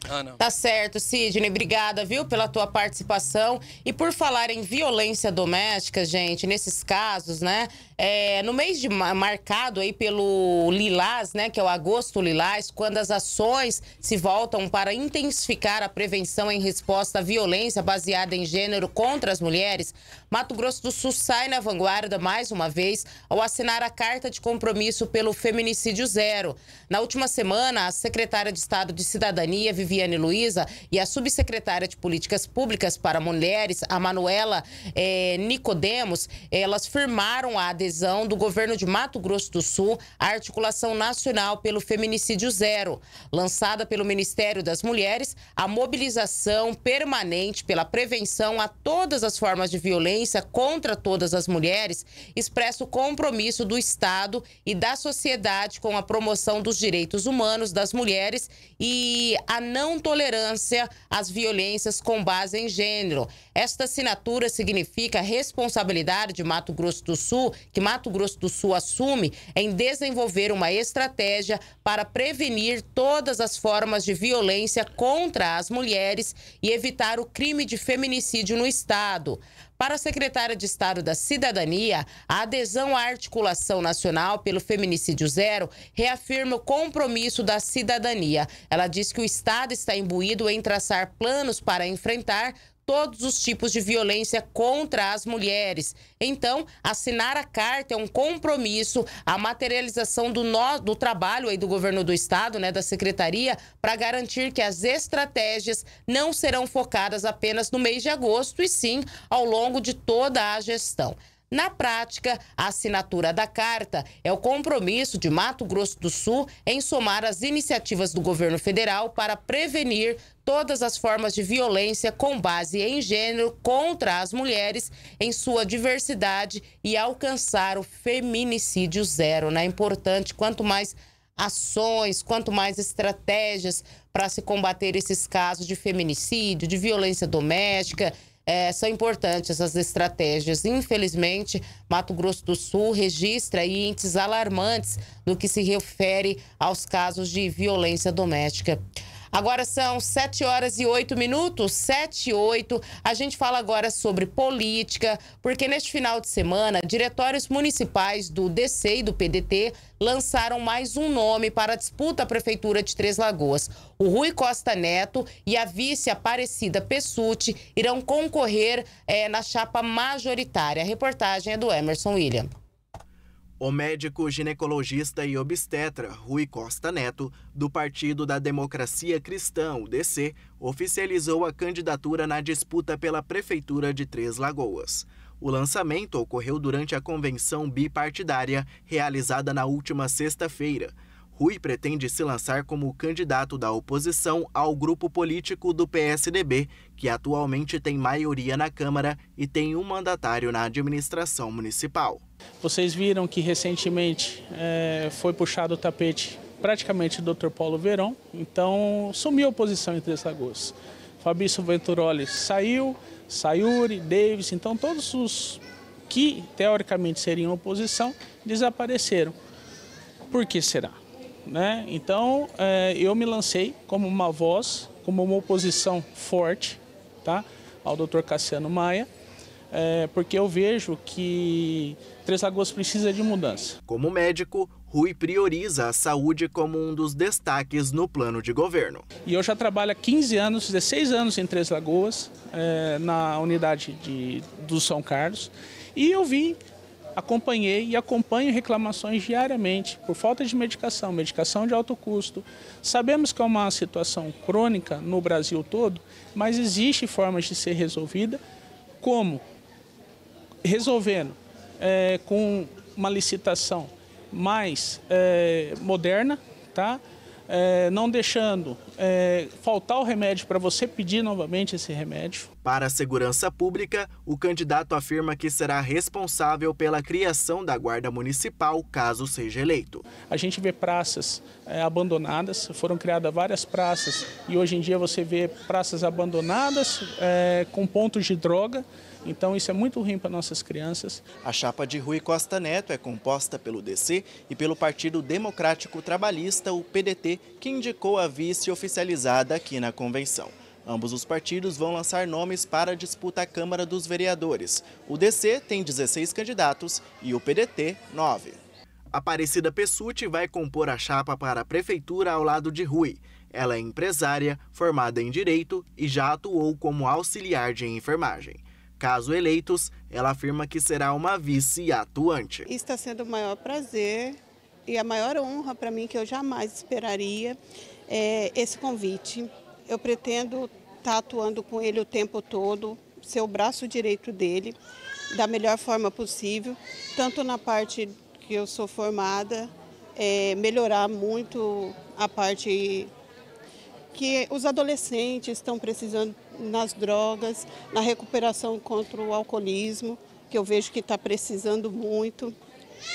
Ana. Tá certo, Sidney. Obrigada, viu, pela tua participação. E por falar em violência doméstica, gente, nesses casos, né? É, no mês de marcado aí pelo Lilás, né, que é o agosto Lilás, quando as ações se voltam para intensificar a prevenção em resposta à violência baseada em gênero contra as mulheres, Mato Grosso do Sul sai na vanguarda mais uma vez ao assinar a carta de compromisso pelo feminicídio zero. Na última semana, a secretária de Estado de Cidadania, Viviane Luiza, e a subsecretária de Políticas Públicas para Mulheres, a Manuela eh, Nicodemos, elas firmaram a adesão do governo de Mato Grosso do Sul à Articulação Nacional pelo Feminicídio Zero. Lançada pelo Ministério das Mulheres, a mobilização permanente pela prevenção a todas as formas de violência contra todas as mulheres expressa o compromisso do Estado e da sociedade com a promoção dos direitos humanos das mulheres e a não tolerância às violências com base em gênero. Esta assinatura significa a responsabilidade de Mato Grosso do Sul, que Mato Grosso do Sul assume em desenvolver uma estratégia para prevenir todas as formas de violência contra as mulheres e evitar o crime de feminicídio no Estado. Para a secretária de Estado da Cidadania, a adesão à articulação nacional pelo feminicídio zero reafirma o compromisso da cidadania. Ela diz que o Estado está imbuído em traçar planos para enfrentar todos os tipos de violência contra as mulheres. Então, assinar a carta é um compromisso, a materialização do, no, do trabalho aí do governo do estado, né, da secretaria, para garantir que as estratégias não serão focadas apenas no mês de agosto e sim ao longo de toda a gestão. Na prática, a assinatura da carta é o compromisso de Mato Grosso do Sul em somar as iniciativas do governo federal para prevenir todas as formas de violência com base em gênero contra as mulheres em sua diversidade e alcançar o feminicídio zero. Né? É importante, quanto mais ações, quanto mais estratégias para se combater esses casos de feminicídio, de violência doméstica, é, são importantes essas estratégias. Infelizmente, Mato Grosso do Sul registra índices alarmantes no que se refere aos casos de violência doméstica. Agora são 7 horas e 8 minutos, 7 e 8. A gente fala agora sobre política, porque neste final de semana, diretórios municipais do DC e do PDT lançaram mais um nome para a disputa à Prefeitura de Três Lagoas. O Rui Costa Neto e a vice Aparecida Pessuti irão concorrer é, na chapa majoritária. A reportagem é do Emerson William. O médico ginecologista e obstetra Rui Costa Neto, do Partido da Democracia Cristã, o DC, oficializou a candidatura na disputa pela Prefeitura de Três Lagoas. O lançamento ocorreu durante a convenção bipartidária realizada na última sexta-feira. Rui pretende se lançar como candidato da oposição ao grupo político do PSDB, que atualmente tem maioria na Câmara e tem um mandatário na administração municipal. Vocês viram que recentemente é, foi puxado o tapete praticamente do Dr. Paulo Verão, então sumiu a oposição em Três Lagoas. Fabrício Venturoli saiu, Sayuri, Davis, então todos os que teoricamente seriam oposição desapareceram. Por que será? Né? Então, é, eu me lancei como uma voz, como uma oposição forte tá? ao Dr. Cassiano Maia, é, porque eu vejo que Três Lagoas precisa de mudança. Como médico, Rui prioriza a saúde como um dos destaques no plano de governo. E eu já trabalho há 15 anos, 16 anos em Três Lagoas, é, na unidade de, do São Carlos, e eu vi acompanhei e acompanho reclamações diariamente por falta de medicação, medicação de alto custo. Sabemos que é uma situação crônica no Brasil todo, mas existe formas de ser resolvida, como resolvendo é, com uma licitação mais é, moderna, tá? É, não deixando é, faltar o remédio para você pedir novamente esse remédio. Para a segurança pública, o candidato afirma que será responsável pela criação da Guarda Municipal caso seja eleito. A gente vê praças é, abandonadas, foram criadas várias praças e hoje em dia você vê praças abandonadas é, com pontos de droga. Então isso é muito ruim para nossas crianças. A chapa de Rui Costa Neto é composta pelo DC e pelo Partido Democrático Trabalhista, o PDT, que indicou a vice oficializada aqui na convenção. Ambos os partidos vão lançar nomes para a disputa à Câmara dos Vereadores. O DC tem 16 candidatos e o PDT, 9. Aparecida Pessuti vai compor a chapa para a prefeitura ao lado de Rui. Ela é empresária, formada em Direito e já atuou como auxiliar de enfermagem. Caso eleitos, ela afirma que será uma vice atuante. Está sendo o maior prazer e a maior honra para mim que eu jamais esperaria é esse convite. Eu pretendo estar tá atuando com ele o tempo todo, ser o braço direito dele, da melhor forma possível, tanto na parte que eu sou formada, é, melhorar muito a parte que os adolescentes estão precisando nas drogas, na recuperação contra o alcoolismo, que eu vejo que está precisando muito.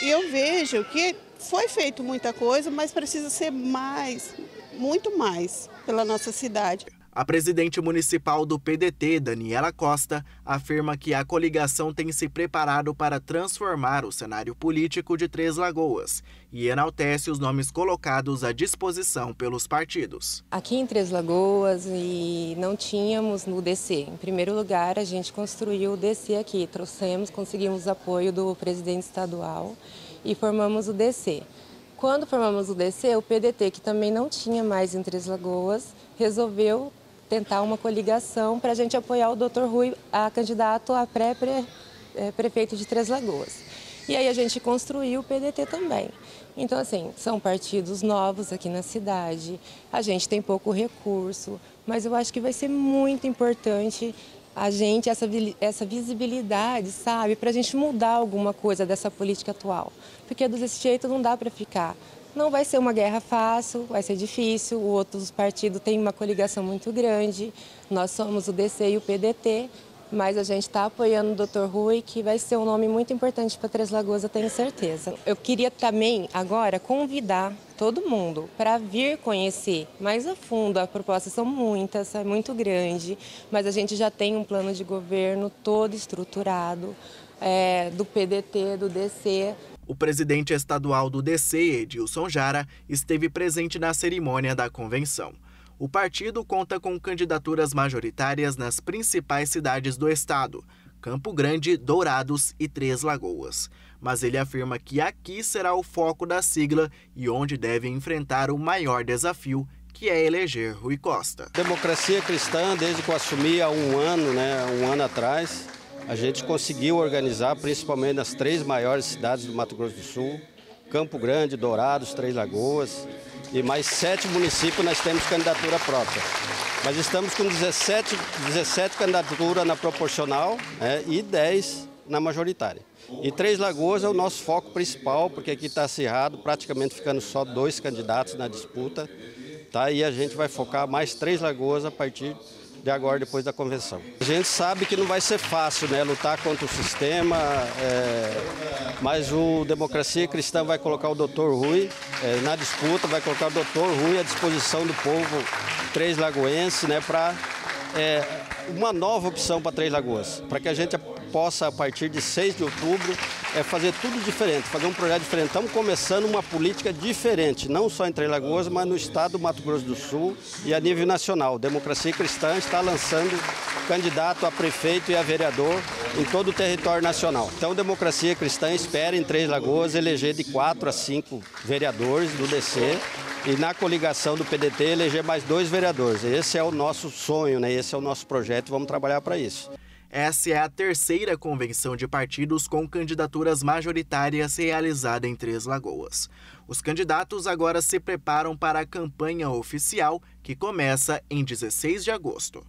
E eu vejo que foi feito muita coisa, mas precisa ser mais, muito mais pela nossa cidade. A presidente municipal do PDT, Daniela Costa, afirma que a coligação tem se preparado para transformar o cenário político de Três Lagoas e enaltece os nomes colocados à disposição pelos partidos. Aqui em Três Lagoas e não tínhamos no DC. Em primeiro lugar, a gente construiu o DC aqui, trouxemos, conseguimos apoio do presidente estadual e formamos o DC. Quando formamos o DC, o PDT, que também não tinha mais em Três Lagoas, resolveu tentar uma coligação para a gente apoiar o Dr. Rui, a candidato a pré-prefeito de Três Lagoas. E aí a gente construiu o PDT também. Então, assim, são partidos novos aqui na cidade, a gente tem pouco recurso, mas eu acho que vai ser muito importante a gente, essa, essa visibilidade, sabe, para a gente mudar alguma coisa dessa política atual. Porque desse jeito não dá para ficar não vai ser uma guerra fácil, vai ser difícil. O outros partidos têm uma coligação muito grande. Nós somos o DC e o PDT, mas a gente está apoiando o Dr. Rui, que vai ser um nome muito importante para Três Lagoas, eu tenho certeza. Eu queria também agora convidar todo mundo para vir conhecer mais a fundo. A proposta são muitas, é muito grande, mas a gente já tem um plano de governo todo estruturado é, do PDT, do DC. O presidente estadual do DC, Edilson Jara, esteve presente na cerimônia da convenção. O partido conta com candidaturas majoritárias nas principais cidades do estado, Campo Grande, Dourados e Três Lagoas. Mas ele afirma que aqui será o foco da sigla e onde deve enfrentar o maior desafio, que é eleger Rui Costa. Democracia cristã, desde que eu assumi há um ano, né, um ano atrás, a gente conseguiu organizar, principalmente nas três maiores cidades do Mato Grosso do Sul, Campo Grande, Dourados, Três Lagoas, e mais sete municípios nós temos candidatura própria. Mas estamos com 17, 17 candidaturas na proporcional né, e 10 na majoritária. E Três Lagoas é o nosso foco principal, porque aqui está acirrado, praticamente ficando só dois candidatos na disputa. Tá? E a gente vai focar mais Três Lagoas a partir de agora, depois da convenção. A gente sabe que não vai ser fácil, né, lutar contra o sistema, é, mas o Democracia Cristã vai colocar o doutor Rui é, na disputa, vai colocar o doutor Rui à disposição do povo Três Lagoense, né, para é, uma nova opção para Três Lagoas, para que a gente possa, a partir de 6 de outubro, é fazer tudo diferente, fazer um projeto diferente. Estamos começando uma política diferente, não só em Três Lagoas, mas no estado do Mato Grosso do Sul e a nível nacional. Democracia Cristã está lançando candidato a prefeito e a vereador em todo o território nacional. Então, Democracia Cristã espera em Três Lagoas eleger de quatro a cinco vereadores do DC e na coligação do PDT eleger mais dois vereadores. Esse é o nosso sonho, né? esse é o nosso projeto, vamos trabalhar para isso. Essa é a terceira convenção de partidos com candidaturas majoritárias realizada em Três Lagoas. Os candidatos agora se preparam para a campanha oficial, que começa em 16 de agosto.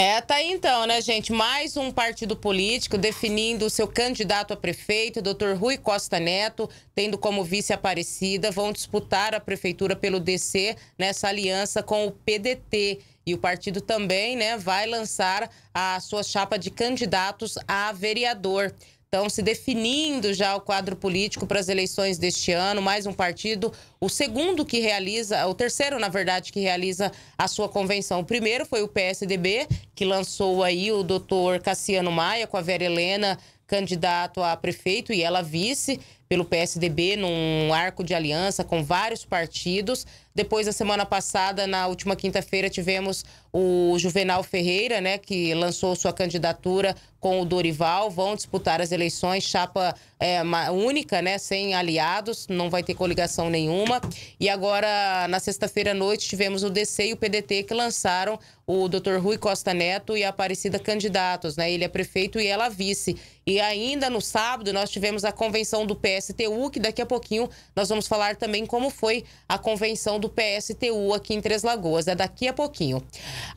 É, tá aí então, né, gente? Mais um partido político definindo o seu candidato a prefeito, doutor Rui Costa Neto, tendo como vice Aparecida, vão disputar a prefeitura pelo DC nessa aliança com o PDT. E o partido também, né, vai lançar a sua chapa de candidatos a vereador. Então, se definindo já o quadro político para as eleições deste ano, mais um partido, o segundo que realiza, o terceiro, na verdade, que realiza a sua convenção. O primeiro foi o PSDB, que lançou aí o doutor Cassiano Maia com a Vera Helena, candidato a prefeito, e ela vice pelo PSDB num arco de aliança com vários partidos. Depois, na semana passada, na última quinta-feira, tivemos o Juvenal Ferreira, né, que lançou sua candidatura com o Dorival. Vão disputar as eleições, chapa é, única, né, sem aliados, não vai ter coligação nenhuma. E agora, na sexta-feira à noite, tivemos o DC e o PDT que lançaram o Dr. Rui Costa Neto e a Aparecida candidatos, né? Ele é prefeito e ela vice. E ainda no sábado, nós tivemos a convenção do PSTU, que daqui a pouquinho nós vamos falar também como foi a convenção do PSTU aqui em Três Lagoas. É daqui a pouquinho.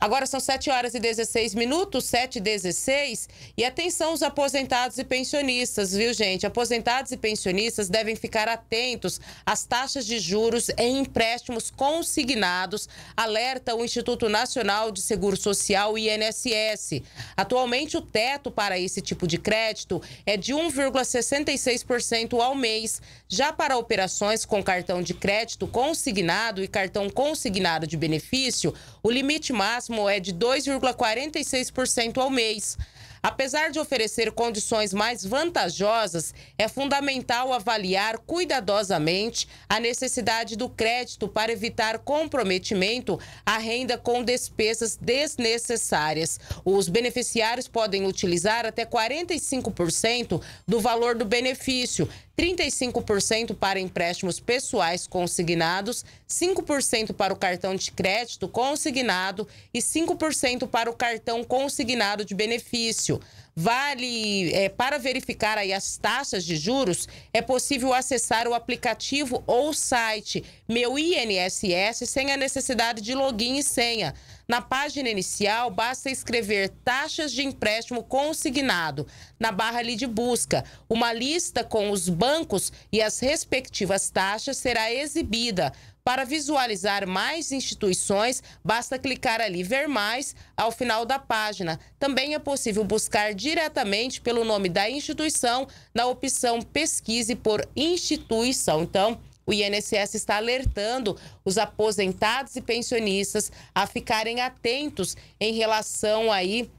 Agora são 7 horas e 16 minutos, 7 e 16. E atenção, os aposentados e pensionistas, viu, gente? Aposentados e pensionistas devem ficar atentos às taxas de juros em empréstimos consignados, alerta o Instituto Nacional de Seguro Social, INSS. Atualmente, o teto para esse tipo de crédito é de 1,66% ao mês. Já para operações com cartão de crédito consignado e cartão consignado de benefício, o limite máximo é de 2,46% ao mês. Apesar de oferecer condições mais vantajosas, é fundamental avaliar cuidadosamente a necessidade do crédito para evitar comprometimento à renda com despesas desnecessárias. Os beneficiários podem utilizar até 45% do valor do benefício, 35% para empréstimos pessoais consignados, 5% para o cartão de crédito consignado e 5% para o cartão consignado de benefício. Vale é, para verificar aí as taxas de juros, é possível acessar o aplicativo ou site Meu INSS sem a necessidade de login e senha. Na página inicial, basta escrever taxas de empréstimo consignado. Na barra ali de busca, uma lista com os bancos e as respectivas taxas será exibida. Para visualizar mais instituições, basta clicar ali Ver Mais ao final da página. Também é possível buscar diretamente pelo nome da instituição na opção Pesquise por instituição. Então, o INSS está alertando os aposentados e pensionistas a ficarem atentos em relação aí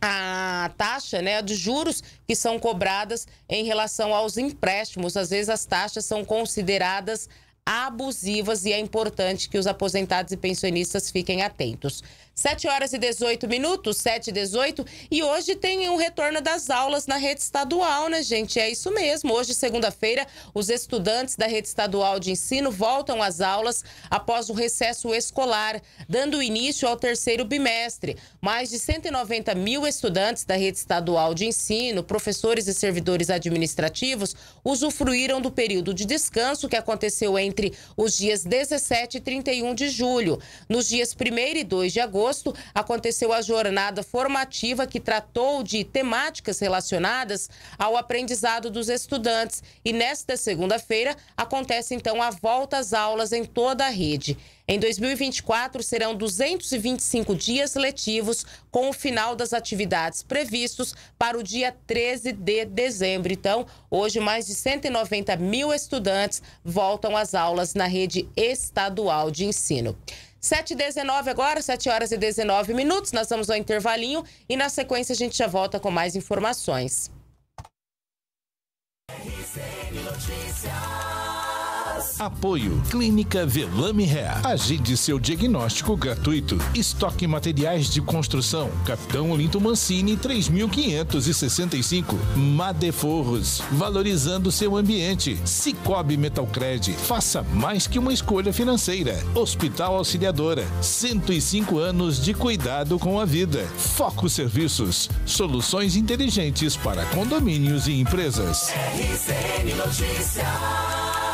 a taxa, né, de juros que são cobradas em relação aos empréstimos. Às vezes as taxas são consideradas abusivas e é importante que os aposentados e pensionistas fiquem atentos. 7 horas e 18 minutos, 7 e 18. E hoje tem o retorno das aulas na rede estadual, né, gente? É isso mesmo. Hoje, segunda-feira, os estudantes da rede estadual de ensino voltam às aulas após o recesso escolar, dando início ao terceiro bimestre. Mais de 190 mil estudantes da rede estadual de ensino, professores e servidores administrativos, usufruíram do período de descanso que aconteceu entre os dias 17 e 31 de julho. Nos dias 1 e 2 de agosto, agosto, aconteceu a jornada formativa que tratou de temáticas relacionadas ao aprendizado dos estudantes. E nesta segunda-feira acontece então a volta às aulas em toda a rede. Em 2024, serão 225 dias letivos, com o final das atividades previstos para o dia 13 de dezembro. Então, hoje, mais de 190 mil estudantes voltam às aulas na rede estadual de ensino. 7 e 19 agora, 7 horas e 19 minutos. Nós vamos ao intervalinho e na sequência a gente já volta com mais informações. RCN Notícias. Apoio Clínica Velame Hair. Agende seu diagnóstico gratuito. Estoque materiais de construção. Capitão Olinto Mancini 3565. Madeforros. Valorizando seu ambiente. Cicobi Metalcred. Faça mais que uma escolha financeira. Hospital Auxiliadora. 105 anos de cuidado com a vida. Foco Serviços. Soluções inteligentes para condomínios e empresas. RCN Notícias.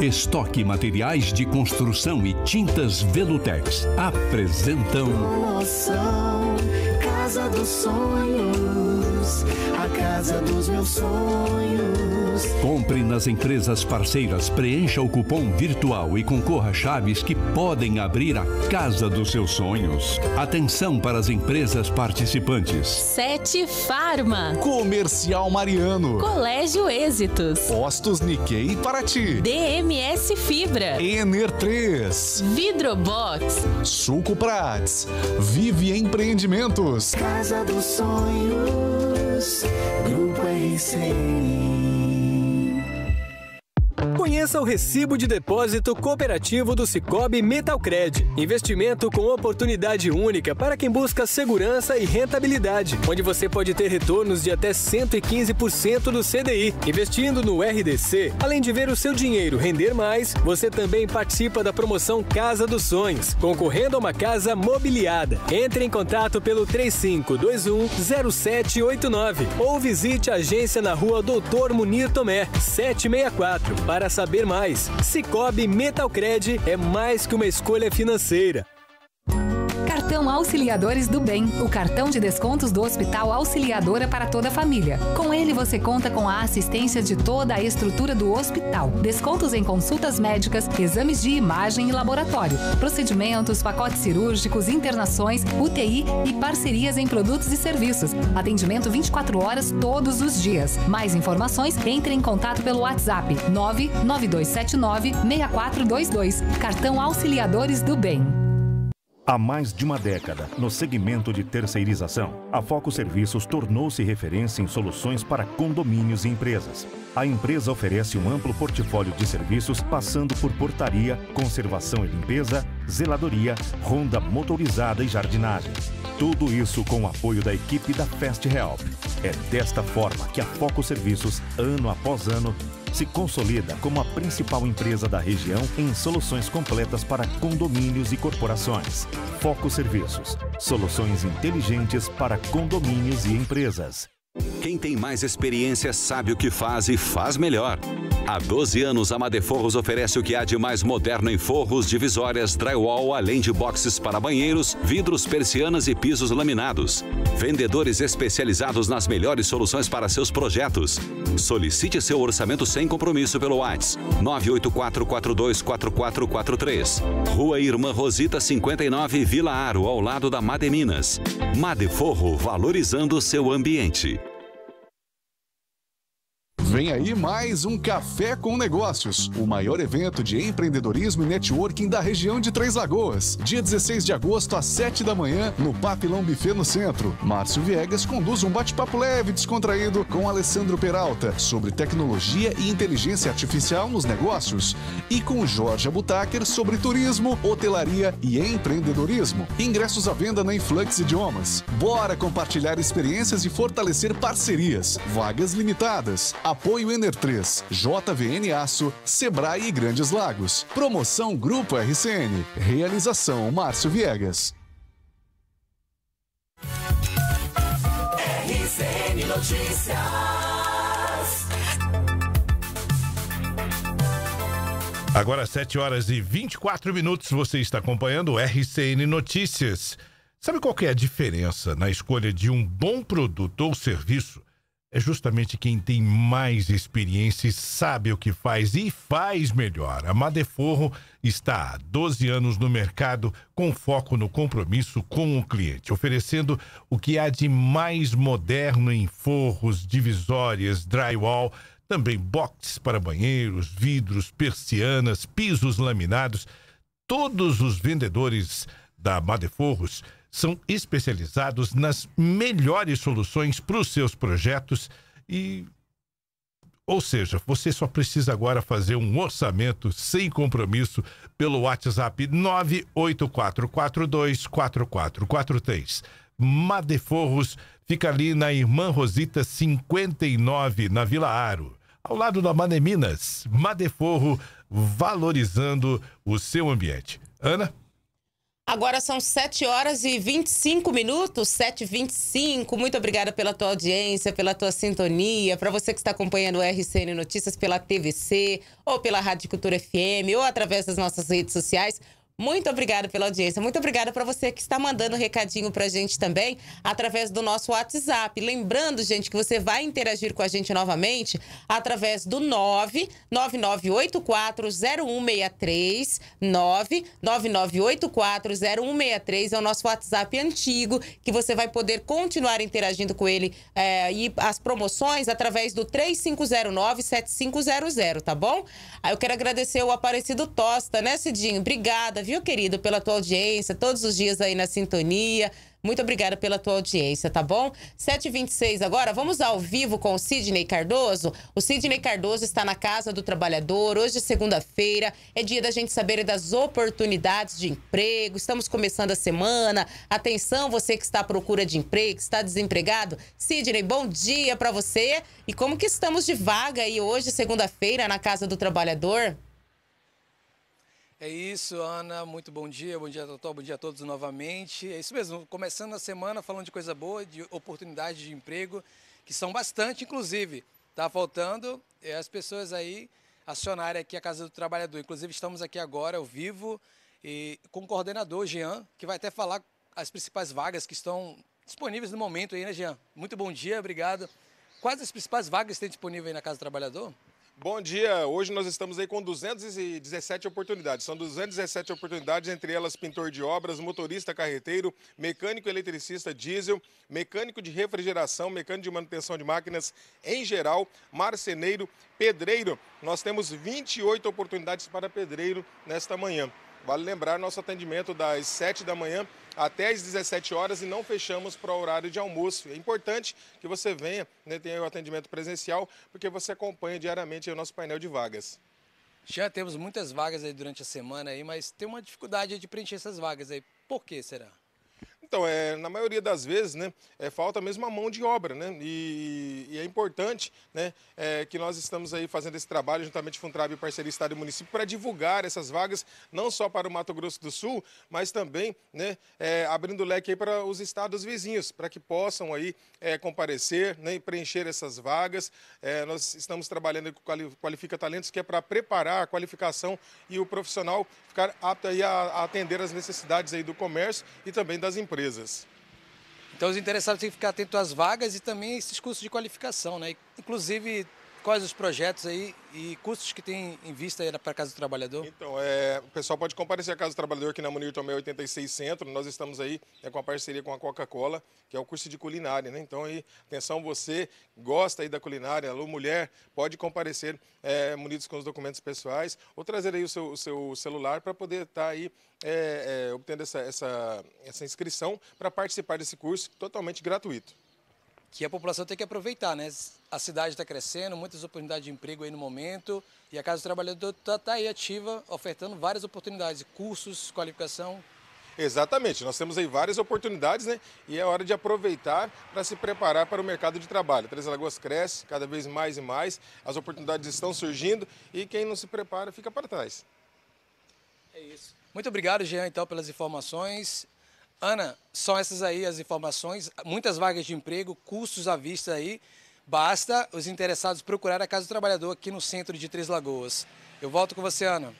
Estoque Materiais de Construção e Tintas Velutex apresentam Promoção Casa dos Sonhos. A casa dos meus sonhos. Compre nas empresas parceiras, preencha o cupom virtual e concorra a chaves que podem abrir a casa dos seus sonhos. Atenção para as empresas participantes. Sete Farma. Comercial Mariano. Colégio Êxitos. Postos Nikkei Paraty. DMS Fibra. Ener 3. Vidrobox. Suco Prats. Vive Empreendimentos. Casa dos Sonhos. Grupo RCN. Conheça o recibo de depósito cooperativo do Cicobi Metalcred. Investimento com oportunidade única para quem busca segurança e rentabilidade, onde você pode ter retornos de até 115% do CDI. Investindo no RDC, além de ver o seu dinheiro render mais, você também participa da promoção Casa dos Sonhos, concorrendo a uma casa mobiliada. Entre em contato pelo 3521-0789 ou visite a agência na rua Doutor Munir Tomé, 764, para saber mais. Cicobi Metalcred é mais que uma escolha financeira. Cartão Auxiliadores do Bem, o cartão de descontos do Hospital Auxiliadora para toda a família. Com ele você conta com a assistência de toda a estrutura do hospital. Descontos em consultas médicas, exames de imagem e laboratório, procedimentos, pacotes cirúrgicos, internações, UTI e parcerias em produtos e serviços. Atendimento 24 horas todos os dias. Mais informações, entre em contato pelo WhatsApp 99279 6422. Cartão Auxiliadores do Bem. Há mais de uma década, no segmento de terceirização, a Foco Serviços tornou-se referência em soluções para condomínios e empresas. A empresa oferece um amplo portfólio de serviços, passando por portaria, conservação e limpeza, zeladoria, ronda motorizada e jardinagem. Tudo isso com o apoio da equipe da Fast Help. É desta forma que a Foco Serviços, ano após ano, se consolida como a principal empresa da região em soluções completas para condomínios e corporações. Foco Serviços. Soluções inteligentes para condomínios e empresas. Quem tem mais experiência sabe o que faz e faz melhor. Há 12 anos, a Madeforros oferece o que há de mais moderno em forros, divisórias, drywall, além de boxes para banheiros, vidros, persianas e pisos laminados. Vendedores especializados nas melhores soluções para seus projetos. Solicite seu orçamento sem compromisso pelo WhatsApp 984424443. Rua Irmã Rosita 59, Vila Aro, ao lado da Mademinas. Madeforro, valorizando seu ambiente. Vem aí mais um Café com Negócios, o maior evento de empreendedorismo e networking da região de Três Lagoas. Dia 16 de agosto, às 7 da manhã, no Papilão Buffet no centro. Márcio Viegas conduz um bate-papo leve e descontraído com Alessandro Peralta sobre tecnologia e inteligência artificial nos negócios. E com Jorge Abutaker sobre turismo, hotelaria e empreendedorismo. Ingressos à venda na Influx Idiomas. Bora compartilhar experiências e fortalecer parcerias. Vagas limitadas. Apoio Ener 3, JVN Aço, Sebrae e Grandes Lagos. Promoção Grupo RCN. Realização Márcio Viegas. RCN Notícias. Agora, 7 horas e 24 minutos, você está acompanhando o RCN Notícias. Sabe qual que é a diferença na escolha de um bom produto ou serviço? É justamente quem tem mais experiência e sabe o que faz e faz melhor. A Madeforro está há 12 anos no mercado com foco no compromisso com o cliente, oferecendo o que há de mais moderno em forros, divisórias, drywall, também boxes para banheiros, vidros, persianas, pisos laminados. Todos os vendedores da Madeforros são especializados nas melhores soluções para os seus projetos e Ou seja, você só precisa agora fazer um orçamento sem compromisso pelo WhatsApp 984424443. Madeforros fica ali na Irmã Rosita 59, na Vila Aro, ao lado da Maneminas. Madeforro valorizando o seu ambiente. Ana? Agora são 7 horas e 25 minutos, 7 e 25 Muito obrigada pela tua audiência, pela tua sintonia. Para você que está acompanhando o RCN Notícias pela TVC, ou pela Rádio Cultura FM, ou através das nossas redes sociais. Muito obrigada pela audiência. Muito obrigada para você que está mandando recadinho para a gente também através do nosso WhatsApp. Lembrando, gente, que você vai interagir com a gente novamente através do 999840163. 999840163 é o nosso WhatsApp antigo que você vai poder continuar interagindo com ele é, e as promoções através do 3509-7500, tá bom? Aí eu quero agradecer o Aparecido Tosta, né, Cidinho? Obrigada viu, querido, pela tua audiência, todos os dias aí na sintonia. Muito obrigada pela tua audiência, tá bom? 7h26 agora, vamos ao vivo com o Sidney Cardoso. O Sidney Cardoso está na Casa do Trabalhador. Hoje, segunda-feira, é dia da gente saber das oportunidades de emprego. Estamos começando a semana. Atenção, você que está à procura de emprego, está desempregado. Sidney, bom dia para você. E como que estamos de vaga aí hoje, segunda-feira, na Casa do Trabalhador? É isso, Ana. Muito bom dia. Bom dia, Totó. Bom dia a todos novamente. É isso mesmo. Começando a semana falando de coisa boa, de oportunidades de emprego, que são bastante, inclusive. Tá faltando é, as pessoas aí acionarem aqui a Casa do Trabalhador. Inclusive, estamos aqui agora ao vivo e com o coordenador, Jean, que vai até falar as principais vagas que estão disponíveis no momento aí, né, Jean? Muito bom dia, obrigado. Quais as principais vagas tem disponíveis aí na Casa do Trabalhador? Bom dia, hoje nós estamos aí com 217 oportunidades. São 217 oportunidades, entre elas pintor de obras, motorista carreteiro, mecânico eletricista diesel, mecânico de refrigeração, mecânico de manutenção de máquinas em geral, marceneiro, pedreiro. Nós temos 28 oportunidades para pedreiro nesta manhã. Vale lembrar nosso atendimento das 7 da manhã até às 17 horas e não fechamos para o horário de almoço. É importante que você venha, né, tenha o atendimento presencial, porque você acompanha diariamente o nosso painel de vagas. Já temos muitas vagas aí durante a semana aí, mas tem uma dificuldade de preencher essas vagas aí. Por que será? Então, é, na maioria das vezes, né, é, falta mesmo a mão de obra, né? E, e é importante, né, é, que nós estamos aí fazendo esse trabalho juntamente com o Funtrab e Parceria Estado e Município para divulgar essas vagas, não só para o Mato Grosso do Sul, mas também, né, é, abrindo leque aí para os estados vizinhos, para que possam aí é, comparecer, né, e preencher essas vagas. É, nós estamos trabalhando com Qualifica Talentos, que é para preparar a qualificação e o profissional ficar apto aí a, a atender as necessidades aí do comércio e também das empresas empresas. Então os interessados têm que ficar atentos às vagas e também esses cursos de qualificação, né? Inclusive quais os projetos aí e custos que tem em vista para a Casa do Trabalhador? Então, é, o pessoal pode comparecer à Casa do Trabalhador aqui na Munir Tomé 86 Centro. Nós estamos aí é, com a parceria com a Coca-Cola, que é o curso de culinária, né? Então, aí, atenção, você gosta aí da culinária, alô, mulher, pode comparecer é, munidos com os documentos pessoais ou trazer aí o seu, o seu celular para poder estar tá aí é, é, obtendo essa, essa, essa inscrição para participar desse curso totalmente gratuito que a população tem que aproveitar, né? A cidade está crescendo, muitas oportunidades de emprego aí no momento e a Casa do Trabalhador está tá aí ativa, ofertando várias oportunidades, cursos, qualificação. Exatamente, nós temos aí várias oportunidades, né? E é hora de aproveitar para se preparar para o mercado de trabalho. Três Lagoas cresce cada vez mais e mais, as oportunidades estão surgindo e quem não se prepara fica para trás. É isso. Muito obrigado, Jean, então, pelas informações. Ana, são essas aí as informações, muitas vagas de emprego, custos à vista aí. Basta os interessados procurar a Casa do Trabalhador aqui no centro de Três Lagoas. Eu volto com você, Ana.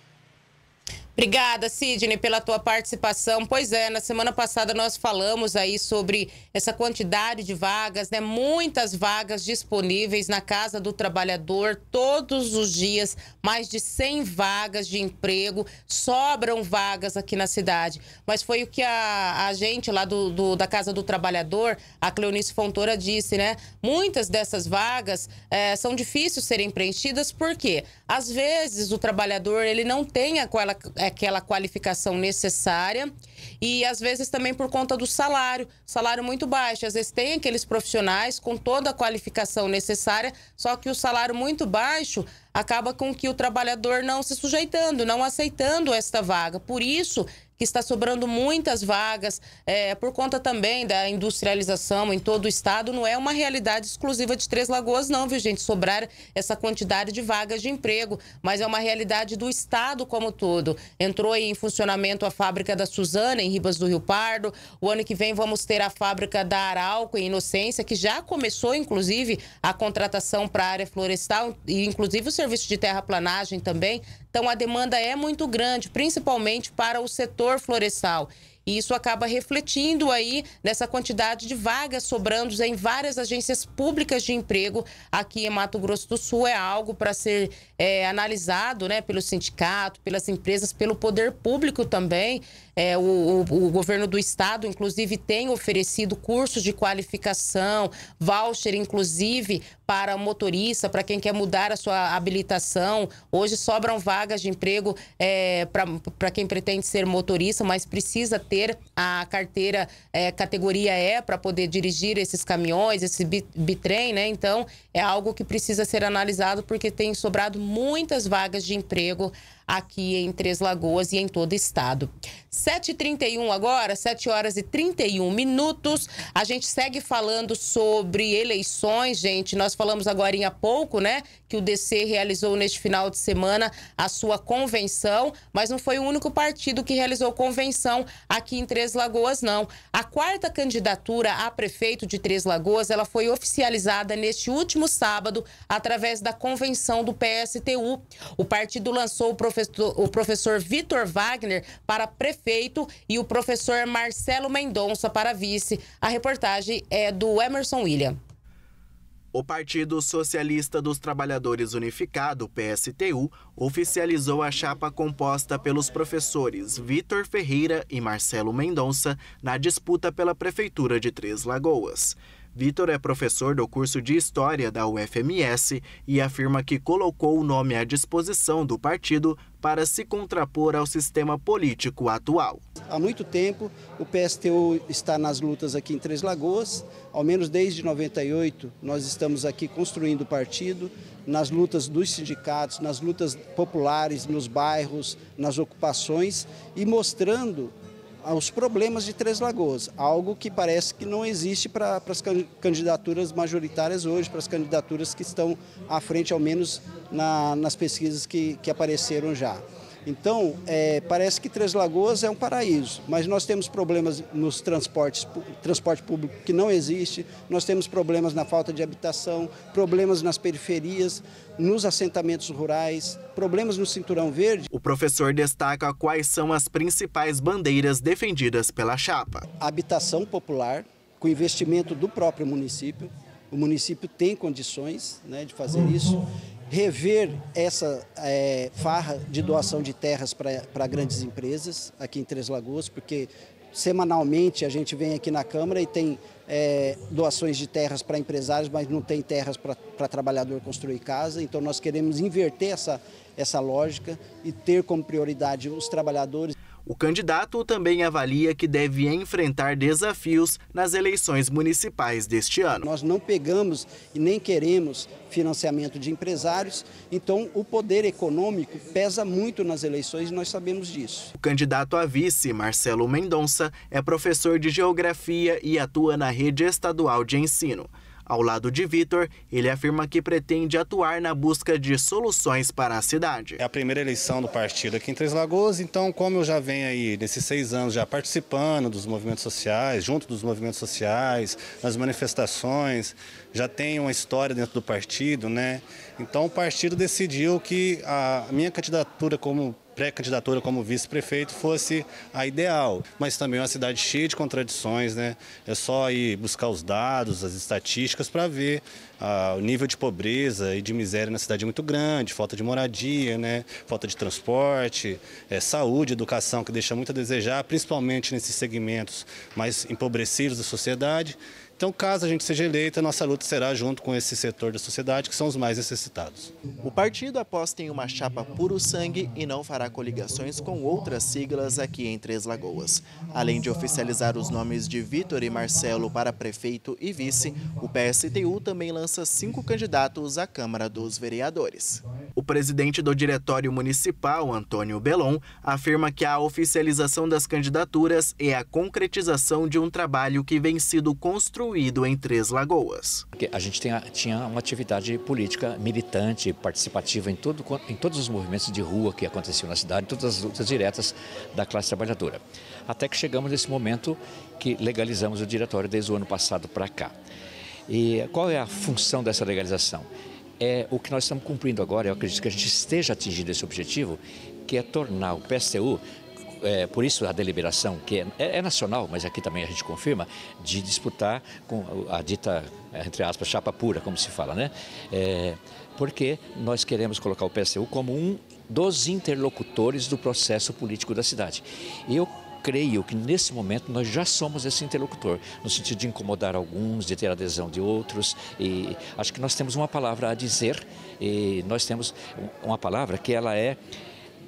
Obrigada, Sidney, pela tua participação. Pois é, na semana passada nós falamos aí sobre essa quantidade de vagas, né? Muitas vagas disponíveis na Casa do Trabalhador todos os dias, mais de 100 vagas de emprego, sobram vagas aqui na cidade. Mas foi o que a, a gente lá do, do da Casa do Trabalhador, a Cleonice Fontoura disse, né? Muitas dessas vagas é, são difíceis serem preenchidas porque às vezes o trabalhador ele não tem aquela aquela qualificação necessária E às vezes também por conta do salário, salário muito baixo. Às vezes tem aqueles profissionais com toda a qualificação necessária, só que o salário muito baixo acaba com que o trabalhador não se sujeitando, não aceitando esta vaga. Por isso que está sobrando muitas vagas, é, por conta também da industrialização em todo o estado, não é uma realidade exclusiva de Três Lagoas, não, viu, gente? Sobrar essa quantidade de vagas de emprego, mas é uma realidade do estado como todo. Entrou em funcionamento a fábrica da Em Ribas do Rio Pardo. O ano que vem vamos ter a fábrica da Arauco, em Inocência, que já começou, inclusive, a contratação para a área florestal, e inclusive o serviço de terraplanagem também. Então, a demanda é muito grande, principalmente para o setor florestal. E isso acaba refletindo aí nessa quantidade de vagas sobrando em várias agências públicas de emprego aqui em Mato Grosso do Sul. É algo para ser é, analisado né, pelo sindicato, pelas empresas, pelo poder público também. É, o, o, o, governo do estado, inclusive, tem oferecido cursos de qualificação, voucher, inclusive, para motorista, para quem quer mudar a sua habilitação. Hoje sobram vagas de emprego é, para quem pretende ser motorista, mas precisa ter a carteira é, categoria E para poder dirigir esses caminhões, esse bitrem, né? Então, é algo que precisa ser analisado porque tem sobrado muitas vagas de emprego aqui em Três Lagoas e em todo o estado. 7h31 agora, 7 horas e 31 minutos. A gente segue falando sobre eleições, gente. Nós falamos agora há pouco, né? Que o DC realizou neste final de semana a sua convenção, mas não foi o único partido que realizou convenção aqui em Três Lagoas, não. A quarta candidatura a prefeito de Três Lagoas, ela foi oficializada neste último sábado através da convenção do PSTU. O partido lançou o professor, o professor Vitor Wagner para prefeito e o professor Marcelo Mendonça para vice. A reportagem é do Emerson William. O Partido Socialista dos Trabalhadores Unificado, PSTU, oficializou a chapa composta pelos professores Vitor Ferreira e Marcelo Mendonça na disputa pela Prefeitura de Três Lagoas. Vitor é professor do curso de História da UFMS e afirma que colocou o nome à disposição do partido para se contrapor ao sistema político atual. Há muito tempo o PSTU está nas lutas aqui em Três Lagoas, ao menos desde 98 nós estamos aqui construindo o partido, nas lutas dos sindicatos, nas lutas populares, nos bairros, nas ocupações e mostrando os problemas de Três Lagoas, algo que parece que não existe para as candidaturas majoritárias hoje, para as candidaturas que estão à frente, ao menos na, nas pesquisas que, que apareceram já. Então, é, parece que Três Lagoas é um paraíso, mas nós temos problemas nos transportes, transporte público que não existe, nós temos problemas na falta de habitação, problemas nas periferias, nos assentamentos rurais, problemas no cinturão verde. O professor destaca quais são as principais bandeiras defendidas pela chapa. Habitação popular, com investimento do próprio município, o município tem condições né, de fazer isso rever essa é, farra de doação de terras para grandes empresas aqui em Três Lagoas, porque semanalmente a gente vem aqui na Câmara e tem é, doações de terras para empresários, mas não tem terras para trabalhador construir casa. Então nós queremos inverter essa, essa lógica e ter como prioridade os trabalhadores. O candidato também avalia que deve enfrentar desafios nas eleições municipais deste ano. Nós não pegamos e nem queremos financiamento de empresários, então o poder econômico pesa muito nas eleições e nós sabemos disso. O candidato a vice, Marcelo Mendonça, é professor de geografia e atua na rede estadual de ensino. Ao lado de Vitor, ele afirma que pretende atuar na busca de soluções para a cidade. É a primeira eleição do partido aqui em Três Lagoas, então como eu já venho aí nesses seis anos já participando dos movimentos sociais, junto dos movimentos sociais, nas manifestações, já tenho uma história dentro do partido, né? Então o partido decidiu que a minha candidatura como pré-candidatura como vice-prefeito fosse a ideal. Mas também é uma cidade cheia de contradições, né? É só ir buscar os dados, as estatísticas para ver ah, o nível de pobreza e de miséria na cidade é muito grande, falta de moradia, né? falta de transporte, é, saúde, educação, que deixa muito a desejar, principalmente nesses segmentos mais empobrecidos da sociedade. Então, caso a gente seja eleita, nossa luta será junto com esse setor da sociedade, que são os mais necessitados. O partido aposta em uma chapa puro sangue e não fará coligações com outras siglas aqui em Três Lagoas. Além de oficializar os nomes de Vitor e Marcelo para prefeito e vice, o PSTU também lança cinco candidatos à Câmara dos Vereadores. O presidente do Diretório Municipal, Antônio Belon, afirma que a oficialização das candidaturas é a concretização de um trabalho que vem sido construído em Três Lagoas. A gente tinha, tinha uma atividade política militante, participativa em, todo, em todos os movimentos de rua que aconteciam na cidade, todas as lutas diretas da classe trabalhadora. Até que chegamos nesse momento que legalizamos o diretório desde o ano passado para cá. E qual é a função dessa legalização? é o que nós estamos cumprindo agora, eu acredito que a gente esteja atingindo esse objetivo, que é tornar o PSTU é, por isso a deliberação, que é, é, nacional, mas aqui também a gente confirma, de disputar com a dita, entre aspas, chapa pura, como se fala, né? É, porque nós queremos colocar o PSTU como um dos interlocutores do processo político da cidade. Eu creio que nesse momento nós já somos esse interlocutor, no sentido de incomodar alguns, de ter adesão de outros. E acho que nós temos uma palavra a dizer e nós temos uma palavra que ela é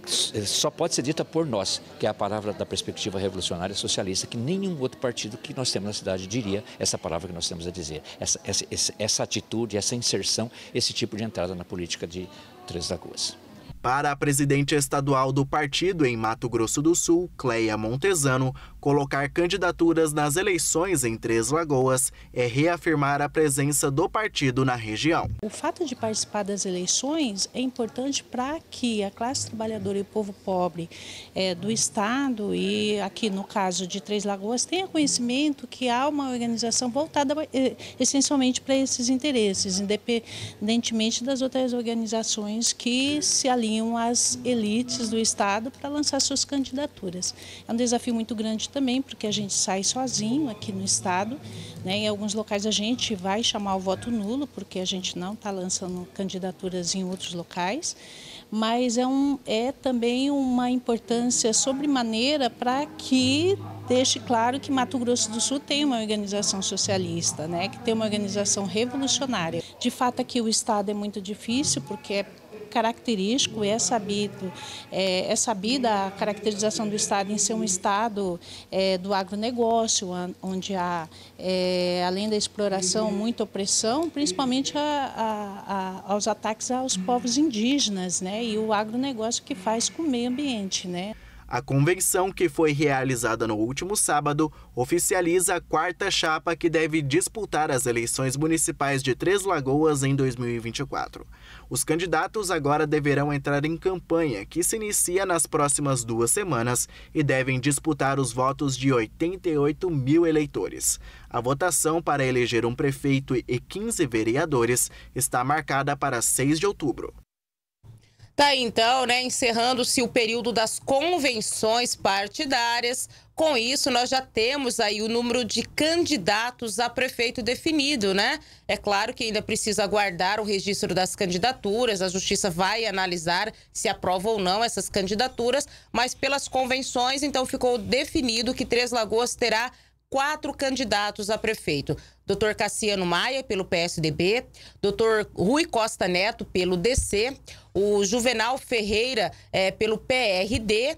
só pode ser dita por nós, que é a palavra da perspectiva revolucionária socialista, que nenhum outro partido que nós temos na cidade diria essa palavra que nós temos a dizer. Essa, essa, essa atitude, essa inserção, esse tipo de entrada na política de Três Lagoas. Para a presidente estadual do partido em Mato Grosso do Sul, Cleia Montesano, colocar candidaturas nas eleições em Três Lagoas é reafirmar a presença do partido na região. O fato de participar das eleições é importante para que a classe trabalhadora e o povo pobre é, do Estado e aqui no caso de Três Lagoas tenha conhecimento que há uma organização voltada é, essencialmente para esses interesses, independentemente das outras organizações que se alinham as elites do Estado para lançar suas candidaturas. É um desafio muito grande também, porque a gente sai sozinho aqui no Estado. Né? Em alguns locais a gente vai chamar o voto nulo, porque a gente não está lançando candidaturas em outros locais mas é, um, é também uma importância sobremaneira para que deixe claro que Mato Grosso do Sul tem uma organização socialista, né, que tem uma organização revolucionária. De fato, aqui o Estado é muito difícil, porque é característico, é sabido, é, é sabida a caracterização do Estado em ser um Estado é, do agronegócio, onde há, é, além da exploração, muita opressão, principalmente a, a, a, aos ataques aos povos indígenas, né? E o agronegócio que faz com o meio ambiente, né? A convenção, que foi realizada no último sábado, oficializa a quarta chapa que deve disputar as eleições municipais de Três Lagoas em 2024. Os candidatos agora deverão entrar em campanha, que se inicia nas próximas duas semanas, e devem disputar os votos de 88 mil eleitores. A votação para eleger um prefeito e 15 vereadores está marcada para 6 de outubro. Tá então, né, encerrando-se o período das convenções partidárias. Com isso, nós já temos aí o número de candidatos a prefeito definido, né? É claro que ainda precisa aguardar o registro das candidaturas, a justiça vai analisar se aprova ou não essas candidaturas, mas pelas convenções, então ficou definido que Três Lagoas terá quatro candidatos a prefeito. Dr. Cassiano Maia, pelo PSDB, Dr. Rui Costa Neto, pelo DC, o Juvenal Ferreira, é, pelo PRD,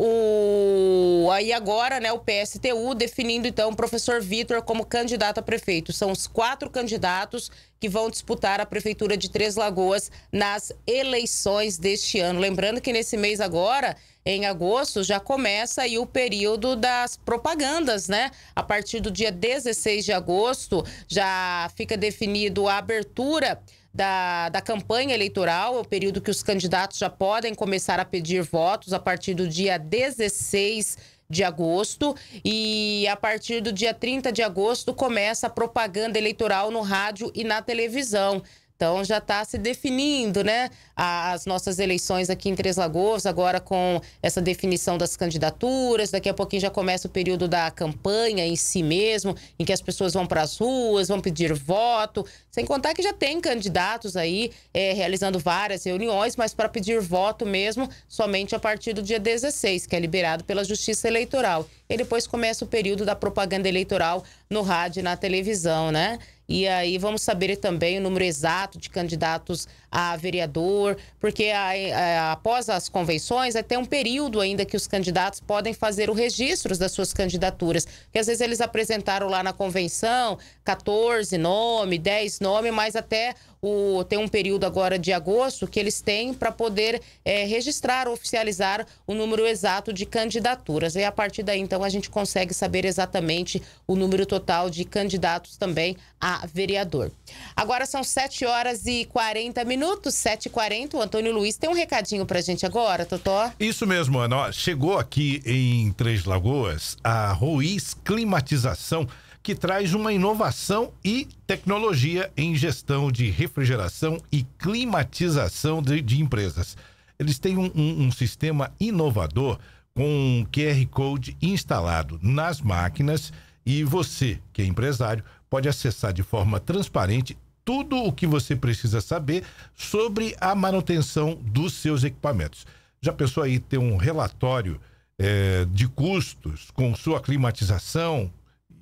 o aí agora, né, o PSTU definindo então o professor Vitor como candidato a prefeito. São os quatro candidatos que vão disputar a prefeitura de Três Lagoas nas eleições deste ano. Lembrando que nesse mês agora em agosto já começa aí o período das propagandas, né? A partir do dia 16 de agosto já fica definido a abertura da, da campanha eleitoral, é o período que os candidatos já podem começar a pedir votos a partir do dia 16 de agosto e a partir do dia 30 de agosto começa a propaganda eleitoral no rádio e na televisão. Então já está se definindo, né? As nossas eleições aqui em Três Lagoas, agora com essa definição das candidaturas. Daqui a pouquinho já começa o período da campanha em si mesmo, em que as pessoas vão para as ruas, vão pedir voto. Sem contar que já tem candidatos aí é, realizando várias reuniões, mas para pedir voto mesmo somente a partir do dia 16, que é liberado pela Justiça Eleitoral. e depois começa o período da propaganda eleitoral no rádio e na televisão, né? E aí vamos saber também o número exato de candidatos a vereador, porque a, a, após as convenções é ter um período ainda que os candidatos podem fazer o registro das suas candidaturas. Porque às vezes eles apresentaram lá na convenção 14 nomes, 10 nomes, mas até o, tem um período agora de agosto que eles têm para poder é, registrar, oficializar o número exato de candidaturas. E a partir daí, então, a gente consegue saber exatamente o número total de candidatos também a vereador. Agora são 7 horas e 40 minutos, 7h40. O Antônio Luiz tem um recadinho para a gente agora, Totó? Isso mesmo, Ana. Chegou aqui em Três Lagoas a Ruiz Climatização que traz uma inovação e tecnologia em gestão de refrigeração e climatização de, de empresas. Eles têm um, um, um sistema inovador com um QR Code instalado nas máquinas e você, que é empresário, pode acessar de forma transparente tudo o que você precisa saber sobre a manutenção dos seus equipamentos. Já pensou aí ter um relatório é, de custos com sua climatização,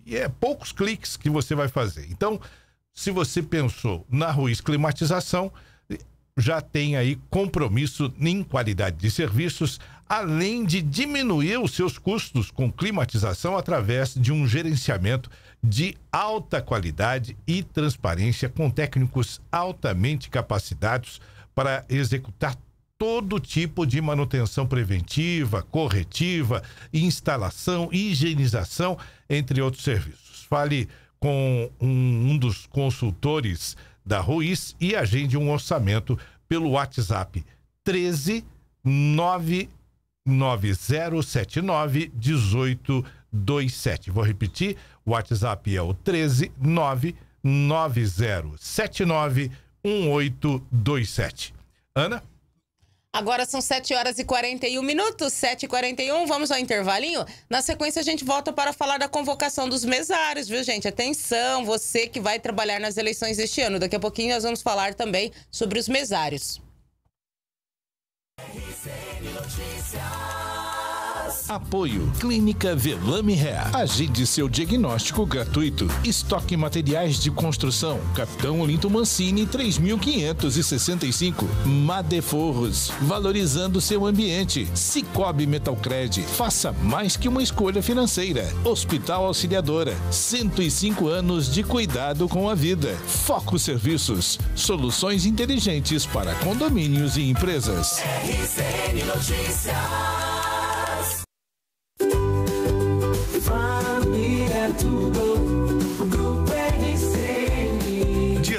e é poucos cliques que você vai fazer. Então, se você pensou na Ruiz Climatização, já tem aí compromisso em qualidade de serviços, além de diminuir os seus custos com climatização através de um gerenciamento de alta qualidade e transparência com técnicos altamente capacitados para executar todo tipo de manutenção preventiva, corretiva, instalação, higienização, entre outros serviços.Fe com um, um dos consultores da Ruiz e agende um orçamento pelo WhatsApp 13 99079 1827. Vou repetir, o WhatsApp é o 13 99079 1827. Ana? Agora são 7 horas e 41 minutos, 7 e 41 vamos ao intervalinho. Na sequência, a gente volta para falar da convocação dos mesários, viu, gente? Atenção, você que vai trabalhar nas eleições deste ano. Daqui a pouquinho nós vamos falar também sobre os mesários. Apoio Clínica Velame Hair. Agende seu diagnóstico gratuito. Estoque materiais de construção. Capitão Olinto Mancini 3565. Madeforros. Valorizando seu ambiente. Cicobi Metalcred. Faça mais que uma escolha financeira. Hospital Auxiliadora. 105 anos de cuidado com a vida. Foco Serviços. Soluções inteligentes para condomínios e empresas. RCN Notícias.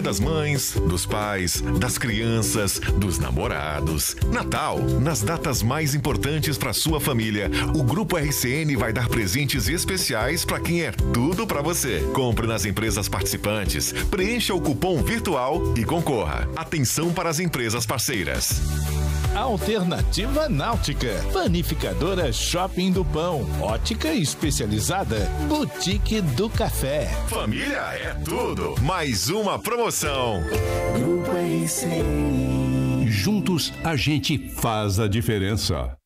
Das mães, dos pais, das crianças, dos namorados. Natal, nas datas mais importantes para sua família, o Grupo RCN vai dar presentes especiais para quem é tudo para você. Compre nas empresas participantes, preencha o cupom virtual e concorra. Atenção para as empresas parceiras. Alternativa Náutica. Panificadora Shopping do Pão. Ótica especializada. Boutique do Café. Família é tudo. Mais uma promoção. Grupo RCN. Juntos a gente faz a diferença.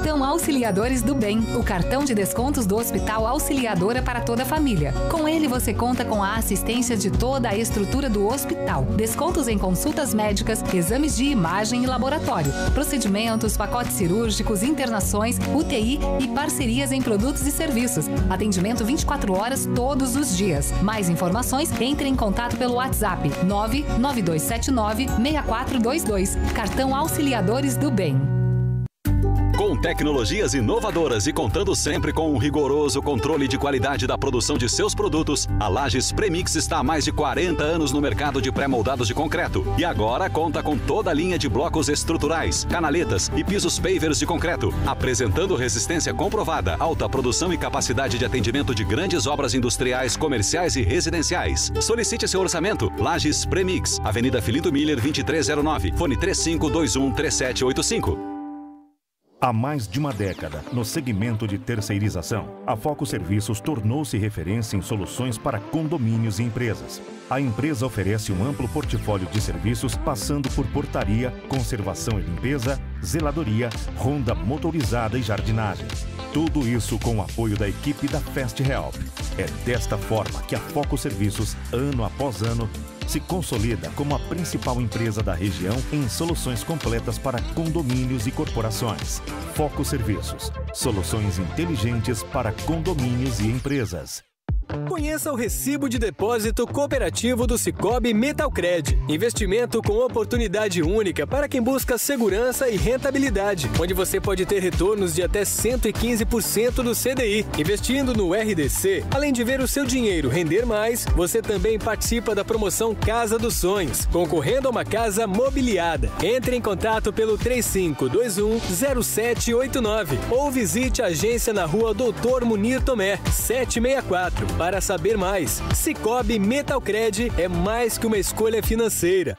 Cartão Auxiliadores do Bem, o cartão de descontos do Hospital Auxiliadora para toda a família. Com ele você conta com a assistência de toda a estrutura do hospital. Descontos em consultas médicas, exames de imagem e laboratório, procedimentos, pacotes cirúrgicos, internações, UTI e parcerias em produtos e serviços. Atendimento 24 horas todos os dias. Mais informações, entre em contato pelo WhatsApp 99279 6422. Cartão Auxiliadores do Bem. Tecnologias inovadoras e contando sempre com um rigoroso controle de qualidade da produção de seus produtos, a Lages Premix está há mais de 40 anos no mercado de pré-moldados de concreto e agora conta com toda a linha de blocos estruturais, canaletas e pisos pavers de concreto, apresentando resistência comprovada, alta produção e capacidade de atendimento de grandes obras industriais, comerciais e residenciais. Solicite seu orçamento. Lages Premix, Avenida Filinto Miller 2309, fone 3521 3785. Há mais de uma década, no segmento de terceirização, a Foco Serviços tornou-se referência em soluções para condomínios e empresas. A empresa oferece um amplo portfólio de serviços, passando por portaria, conservação e limpeza, zeladoria, ronda motorizada e jardinagem. Tudo isso com o apoio da equipe da Fast Help. É desta forma que a Foco Serviços, ano após ano, se consolida como a principal empresa da região em soluções completas para condomínios e corporações. Foco Serviços, soluções inteligentes para condomínios e empresas. Conheça o recibo de depósito cooperativo do Cicobi Metalcred. Investimento com oportunidade única para quem busca segurança e rentabilidade, onde você pode ter retornos de até 115% do CDI. Investindo no RDC, além de ver o seu dinheiro render mais, você também participa da promoção Casa dos Sonhos, concorrendo a uma casa mobiliada. Entre em contato pelo 3521 0789 ou visite a agência na rua Doutor Munir Tomé, 764 para saber mais, Cicobi Metalcred é mais que uma escolha financeira.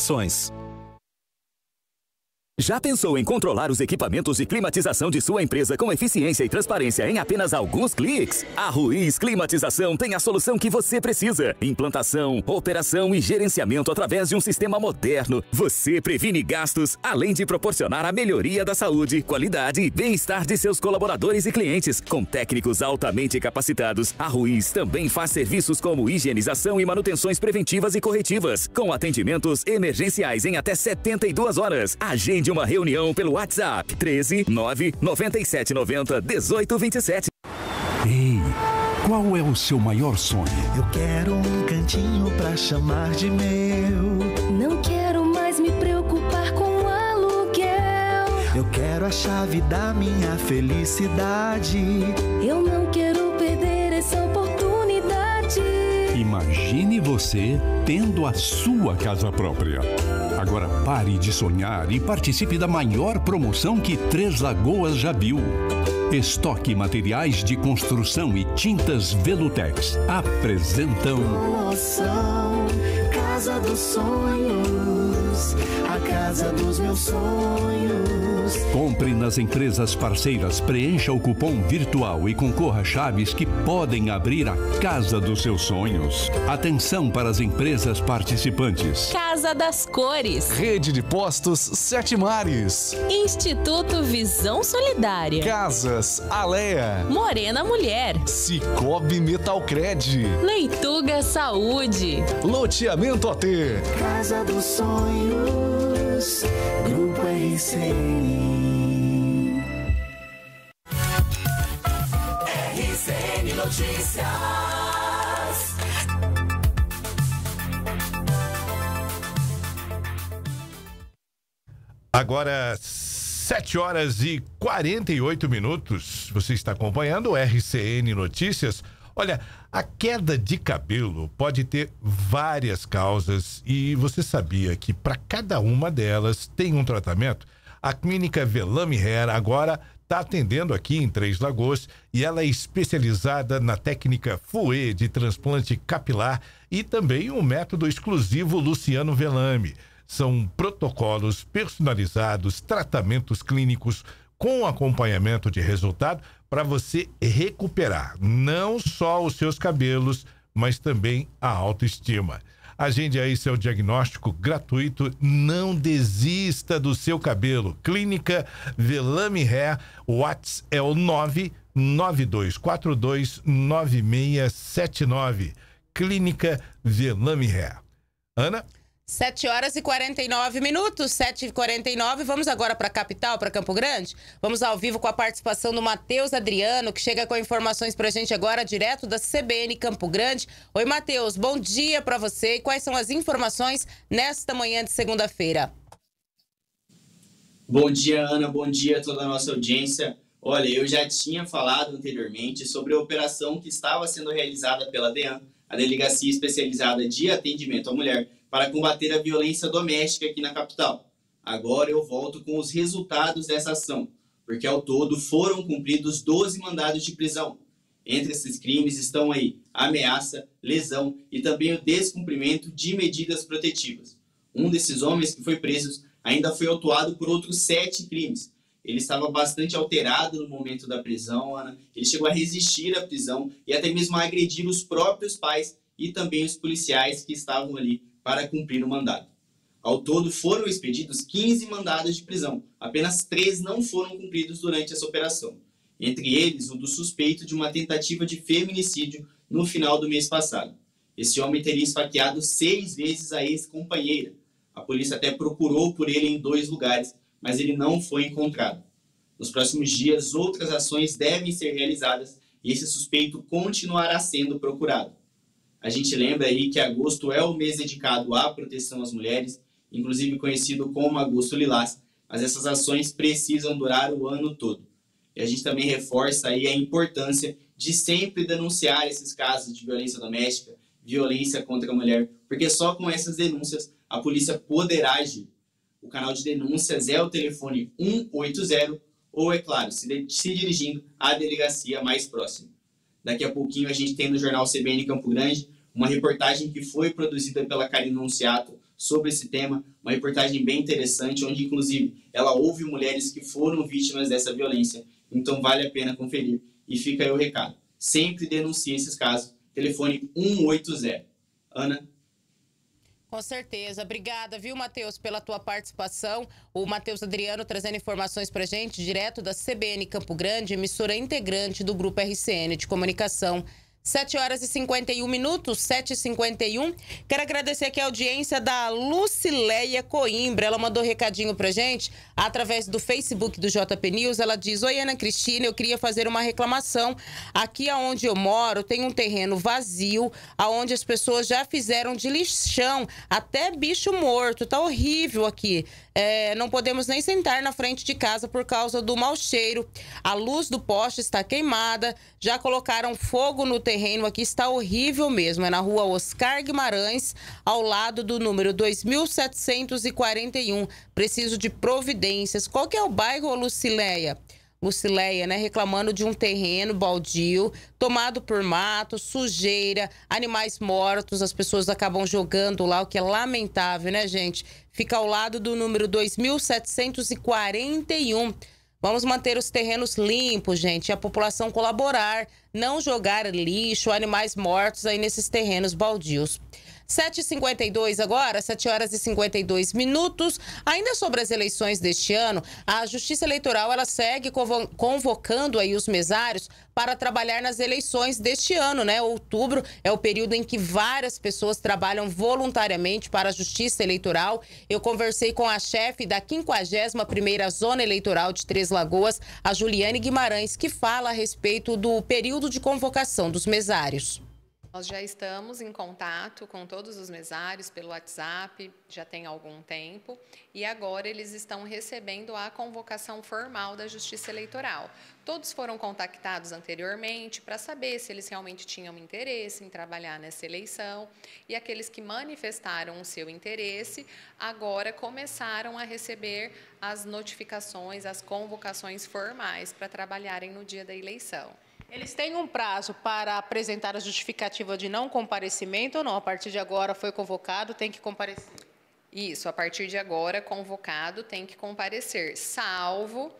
informações. Já pensou em controlar os equipamentos de climatização de sua empresa com eficiência e transparência em apenas alguns cliques? A Ruiz Climatização tem a solução que você precisa. Implantação, operação e gerenciamento através de um sistema moderno. Você previne gastos, além de proporcionar a melhoria da saúde, qualidade e bem-estar de seus colaboradores e clientes. Com técnicos altamente capacitados, a Ruiz também faz serviços como higienização e manutenções preventivas e corretivas, com atendimentos emergenciais em até 72 horas. Agende uma reunião pelo WhatsApp 13 9 97 90 18 27. Ei, qual é o seu maior sonho? Eu quero um cantinho pra chamar de meu. Não quero mais me preocupar com aluguel. Eu quero a chave da minha felicidade. Eu não quero perder essa oportunidade. Imagine você tendo a sua casa própria. Agora pare de sonhar e participe da maior promoção que Três Lagoas já viu. Estoque Materiais de Construção e Tintas Velutex apresentam Promoção Casa dos Sonhos, casa dos meus sonhos. Compre nas empresas parceiras, preencha o cupom virtual e concorra a chaves que podem abrir a casa dos seus sonhos. Atenção para as empresas participantes. Casa das Cores. Rede de Postos Sete Mares. Instituto Visão Solidária. Casas Alea. Morena Mulher. Cicobi Metalcred. Leituga Saúde. Loteamento AT. Casa dos Sonhos, Grupo RCN. RCN Notícias. Agora, 7 horas e 48 minutos. Você está acompanhando o RCN Notícias. Olha, a queda de cabelo pode ter várias causas e você sabia que para cada uma delas tem um tratamento? A clínica Velame Hair agora está atendendo aqui em Três Lagoas e ela é especializada na técnica FUE de transplante capilar e também um método exclusivo Luciano Velame. São protocolos personalizados, tratamentos clínicos com acompanhamento de resultado para você recuperar não só os seus cabelos, mas também a autoestima. Agende aí seu diagnóstico gratuito. Não desista do seu cabelo. Clínica Velame Hair. Whats é o 99242 9679. Clínica Velame Hair. Ana? 7 horas e 49 minutos, 7 e 49 Vamos agora para a capital, para Campo Grande? Vamos ao vivo com a participação do Matheus Adriano, que chega com informações para a gente agora, direto da CBN Campo Grande. Oi, Matheus, bom dia para você. E quais são as informações nesta manhã de segunda-feira? Bom dia, Ana. Bom dia a toda a nossa audiência. Olha, eu já tinha falado anteriormente sobre a operação que estava sendo realizada pela DEAN, a Delegacia Especializada de Atendimento à Mulher, para combater a violência doméstica aqui na capital. Agora eu volto com os resultados dessa ação, porque ao todo foram cumpridos 12 mandados de prisão. Entre esses crimes estão aí ameaça, lesão e também o descumprimento de medidas protetivas. Um desses homens que foi preso ainda foi autuado por outros sete crimes. Ele estava bastante alterado no momento da prisão, Ana. Ele chegou a resistir à prisão e até mesmo a agredir os próprios pais e também os policiais que estavam ali para cumprir o mandado. Ao todo, foram expedidos 15 mandados de prisão. Apenas três não foram cumpridos durante essa operação. Entre eles, o do suspeito de uma tentativa de feminicídio no final do mês passado. Esse homem teria esfaqueado seis vezes a ex-companheira. A polícia até procurou por ele em dois lugares, mas ele não foi encontrado. Nos próximos dias, outras ações devem ser realizadas e esse suspeito continuará sendo procurado. A gente lembra aí que agosto é o mês dedicado à proteção às mulheres inclusive conhecido como Agosto Lilás, mas essas ações precisam durar o ano todo. E a gente também reforça aí a importância de sempre denunciar esses casos de violência doméstica, violência contra a mulher, porque só com essas denúncias a polícia poderá agir. O canal de denúncias é o telefone 180 ou, é claro, se, se dirigindo à delegacia mais próxima. Daqui a pouquinho a gente tem no jornal CBN Campo Grande uma reportagem que foi produzida pela Karina Nunciato sobre esse tema, uma reportagem bem interessante, onde inclusive ela ouve mulheres que foram vítimas dessa violência. Então vale a pena conferir. E fica aí o recado. Sempre denuncie esses casos. Telefone 180. Ana. Com certeza. Obrigada, viu, Matheus, pela tua participação. O Matheus Adriano trazendo informações pra gente, direto da CBN Campo Grande, emissora integrante do Grupo RCN de Comunicação. 7 horas e 51 minutos, 7 e 51 Quero agradecer aqui a audiência da Lucileia Coimbra. Ela mandou um recadinho pra gente através do Facebook do JP News. Ela diz: Oi, Ana Cristina, eu queria fazer uma reclamação. Aqui onde eu moro tem um terreno vazio, aonde as pessoas já fizeram de lixão, até bicho morto. Tá horrível aqui. É, não podemos nem sentar na frente de casa por causa do mau cheiro. A luz do poste está queimada, já colocaram fogo no terreno aqui, está horrível mesmo. É na rua Oscar Guimarães, ao lado do número 2741. Preciso de providências. Qual que é o bairro, Lucileia? Lucileia, né, reclamando de um terreno baldio, tomado por mato, sujeira, animais mortos, as pessoas acabam jogando lá, o que é lamentável, né, gente? Fica ao lado do número 2741. Vamos manter os terrenos limpos, gente, a população colaborar, não jogar lixo, animais mortos aí nesses terrenos baldios. 7h52 agora, 7 horas e 52 minutos. Ainda sobre as eleições deste ano, a Justiça Eleitoral ela segue convocando aí os mesários para trabalhar nas eleições deste ano, né? Outubro é o período em que várias pessoas trabalham voluntariamente para a Justiça Eleitoral. Eu conversei com a chefe da 51ª Zona Eleitoral de Três Lagoas, a Juliane Guimarães, que fala a respeito do período de convocação dos mesários. Nós já estamos em contato com todos os mesários pelo WhatsApp, já tem algum tempo, e agora eles estão recebendo a convocação formal da Justiça Eleitoral. Todos foram contactados anteriormente para saber se eles realmente tinham interesse em trabalhar nessa eleição, e aqueles que manifestaram o seu interesse agora começaram a receber as notificações, as convocações formais para trabalharem no dia da eleição. Eles têm um prazo para apresentar a justificativa de não comparecimento ou não? A partir de agora foi convocado, tem que comparecer? Isso, a partir de agora, convocado tem que comparecer, salvo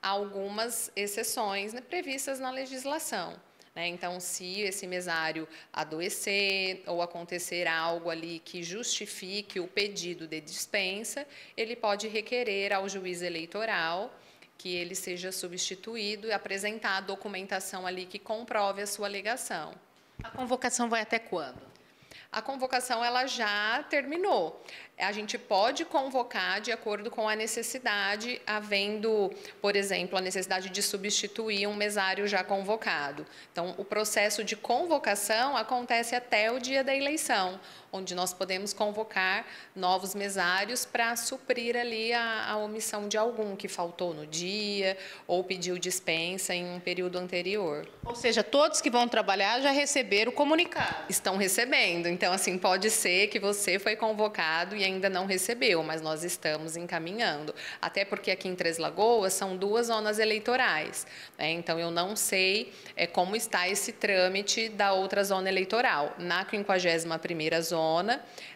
algumas exceções né, previstas na legislação. Né? Então, se esse mesário adoecer ou acontecer algo ali que justifique o pedido de dispensa, ele pode requerer ao juiz eleitoral que ele seja substituído e apresentar a documentação ali que comprove a sua alegação. A convocação vai até quando? A convocação ela já terminou a gente pode convocar de acordo com a necessidade, havendo, por exemplo, a necessidade de substituir um mesário já convocado. Então, o processo de convocação acontece até o dia da eleição, onde nós podemos convocar novos mesários para suprir ali a, a omissão de algum que faltou no dia ou pediu dispensa em um período anterior. Ou seja, todos que vão trabalhar já receberam o comunicado. Estão recebendo. Então, assim, pode ser que você foi convocado e ainda não recebeu, mas nós estamos encaminhando. Até porque aqui em Três Lagoas são duas zonas eleitorais. Né? Então, eu não sei é, como está esse trâmite da outra zona eleitoral. Na 51ª zona,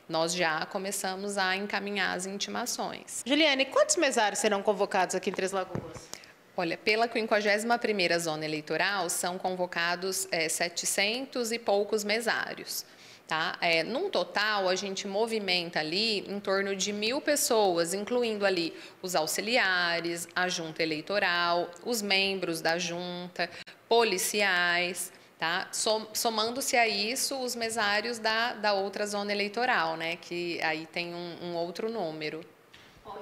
nós já começamos a encaminhar as intimações. Juliane, quantos mesários serão convocados aqui em Três Lagoas? Olha, pela 51ª zona eleitoral, são convocados é, 700 e poucos mesários. Tá? É, num total, a gente movimenta ali em torno de mil pessoas, incluindo ali os auxiliares, a junta eleitoral, os membros da junta, policiais, tá? Somando-se a isso os mesários da, da outra zona eleitoral, né? que aí tem um, um outro número.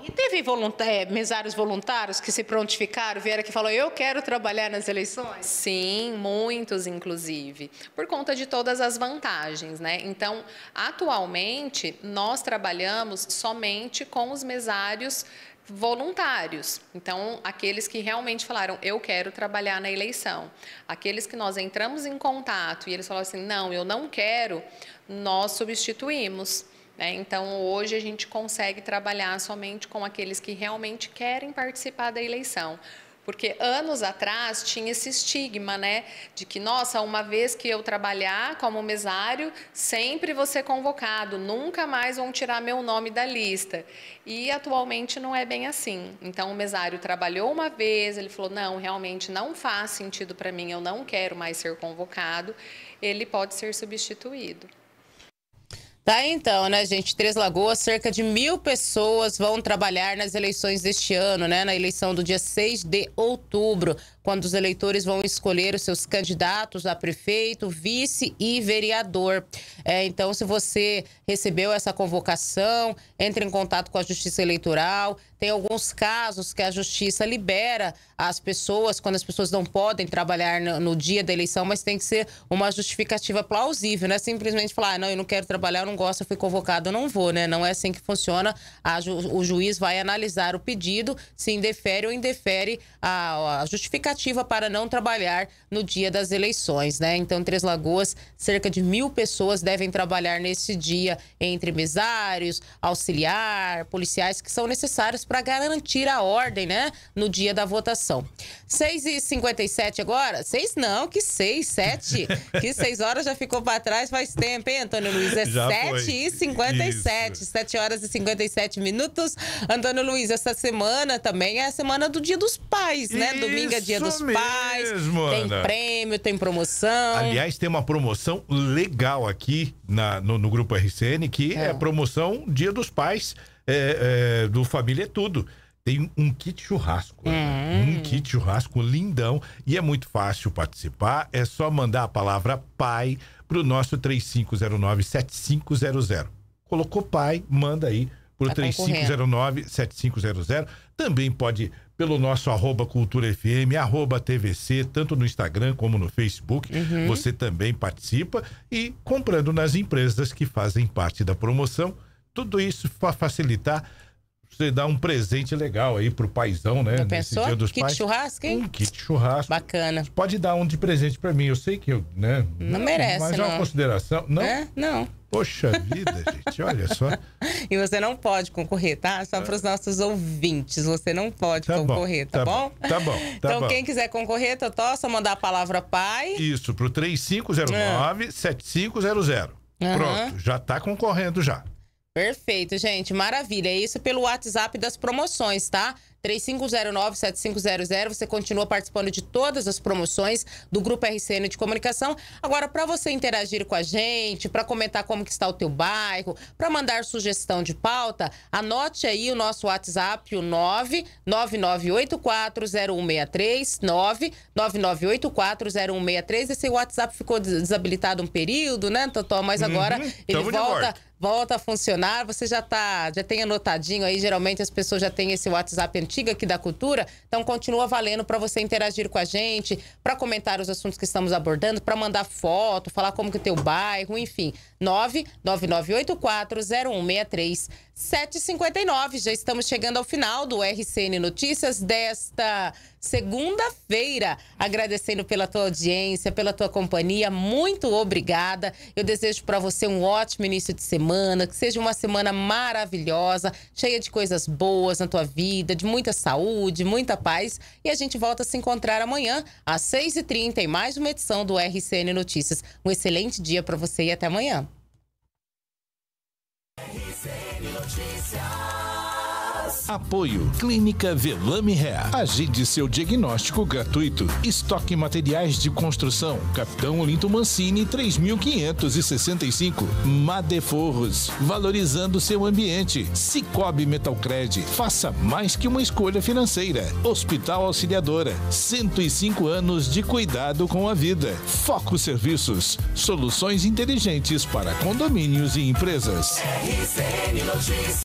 E teve é, mesários voluntários que se prontificaram, vieram aqui e falaram, eu quero trabalhar nas eleições? Sim, muitos, inclusive, por conta de todas as vantagens, né? Então, atualmente, nós trabalhamos somente com os mesários voluntários. Então, aqueles que realmente falaram, eu quero trabalhar na eleição. Aqueles que nós entramos em contato e eles falaram assim, não, eu não quero, nós substituímos. Né? Então, hoje a gente consegue trabalhar somente com aqueles que realmente querem participar da eleição. Porque anos atrás tinha esse estigma, né? De que, nossa, uma vez que eu trabalhar como mesário, sempre vou ser convocado, nunca mais vão tirar meu nome da lista. E atualmente não é bem assim. Então, o mesário trabalhou uma vez, ele falou: não, realmente não faz sentido para mim, eu não quero mais ser convocado, ele pode ser substituído. Tá, então, né, gente? Três Lagoas, cerca de mil pessoas vão trabalhar nas eleições deste ano, né? Na eleição do dia 6 de outubro quando os eleitores vão escolher os seus candidatos a prefeito, vice e vereador. É, então, se você recebeu essa convocação, entre em contato com a Justiça Eleitoral. Tem alguns casos que a Justiça libera as pessoas quando as pessoas não podem trabalhar no, no dia da eleição, mas tem que ser uma justificativa plausível, não é simplesmente falar, ah, não, eu não quero trabalhar, eu não gosto, eu fui convocado, eu não vou, né? Não é assim que funciona. A, o juiz vai analisar o pedido, se indefere ou indefere a, a justificativa justificativa para não trabalhar no dia das eleições, né? Então, Três Lagoas, cerca de mil pessoas devem trabalhar nesse dia, entre mesários, auxiliar, policiais, que são necessários para garantir a ordem, né? No dia da votação. 6h57 agora? Seis não, que seis, sete. [laughs] que seis horas já ficou para trás faz tempo, hein, Antônio Luiz? É 7h57. 7 horas e 57 minutos. Antônio Luiz, essa semana também é a semana do Dia dos Pais, né? Isso Domingo é Dia dos Pais. tem Ana. prêmio, tem promoção. Aliás, tem uma promoção legal aqui na, no, no Grupo RCN, que é, a promoção Dia dos Pais é, é, do Família é Tudo. Tem um kit churrasco. né? Um kit churrasco lindão. E é muito fácil participar. É só mandar a palavra pai pro nosso 3509-7500. Colocou pai, manda aí pro Tá concorrendo. 3509-7500. Também pode pelo nosso arroba Cultura FM, arroba TVC, tanto no Instagram como no Facebook. Uhum. Você também participa e comprando nas empresas que fazem parte da promoção. Tudo isso para facilitar você dar um presente legal aí pro paizão, né? Já nesse pensou? Dia dos Kit Pais. churrasco, hein? Um kit churrasco. Bacana. Pode dar um de presente para mim. Eu sei que eu, né? Não merece, Mas é uma não. consideração. Não? É? Não. Poxa vida, [laughs] gente. Olha só. E você não pode concorrer, tá? Só para os nossos ouvintes. Você não pode Tá concorrer, tá, tá bom? bom, tá bom, tá então, bom. quem quiser concorrer, Totó, só mandar a palavra pai. Isso, pro 3509-7500. Aham. Pronto, já tá concorrendo já. Perfeito, gente. Maravilha. É isso pelo WhatsApp das promoções, tá? 3509-7500. Você continua participando de todas as promoções do Grupo RCN de Comunicação. Agora, para você interagir com a gente, para comentar como que está o teu bairro, para mandar sugestão de pauta, anote aí o nosso WhatsApp, o 999840163, 999840163. Esse WhatsApp ficou des- desabilitado um período, né, Totó? Mas agora Uhum. ele volta volta. a funcionar. Você já tá, já tem anotadinho aí, geralmente as pessoas já têm esse WhatsApp antigo aqui da cultura, então continua valendo para você interagir com a gente, para comentar os assuntos que estamos abordando, para mandar foto, falar como que é teu bairro, enfim. 999840163 759. Já estamos chegando ao final do RCN Notícias desta segunda-feira. Agradecendo pela tua audiência, pela tua companhia. Muito obrigada. Eu desejo para você um ótimo início de semana que seja uma semana maravilhosa, cheia de coisas boas na tua vida, de muita saúde, muita paz. E a gente volta a se encontrar amanhã, às 6h30, em mais uma edição do RCN Notícias. Um excelente dia para você e até amanhã. Apoio Clínica Velame Hair. Agende seu diagnóstico gratuito. Estoque materiais de construção. Capitão Olinto Mancini 3565. Madeforros. Valorizando seu ambiente. Cicobi Metalcred. Faça mais que uma escolha financeira. Hospital Auxiliadora. 105 anos de cuidado com a vida. Foco Serviços. Soluções inteligentes para condomínios e empresas. RCN Notícias.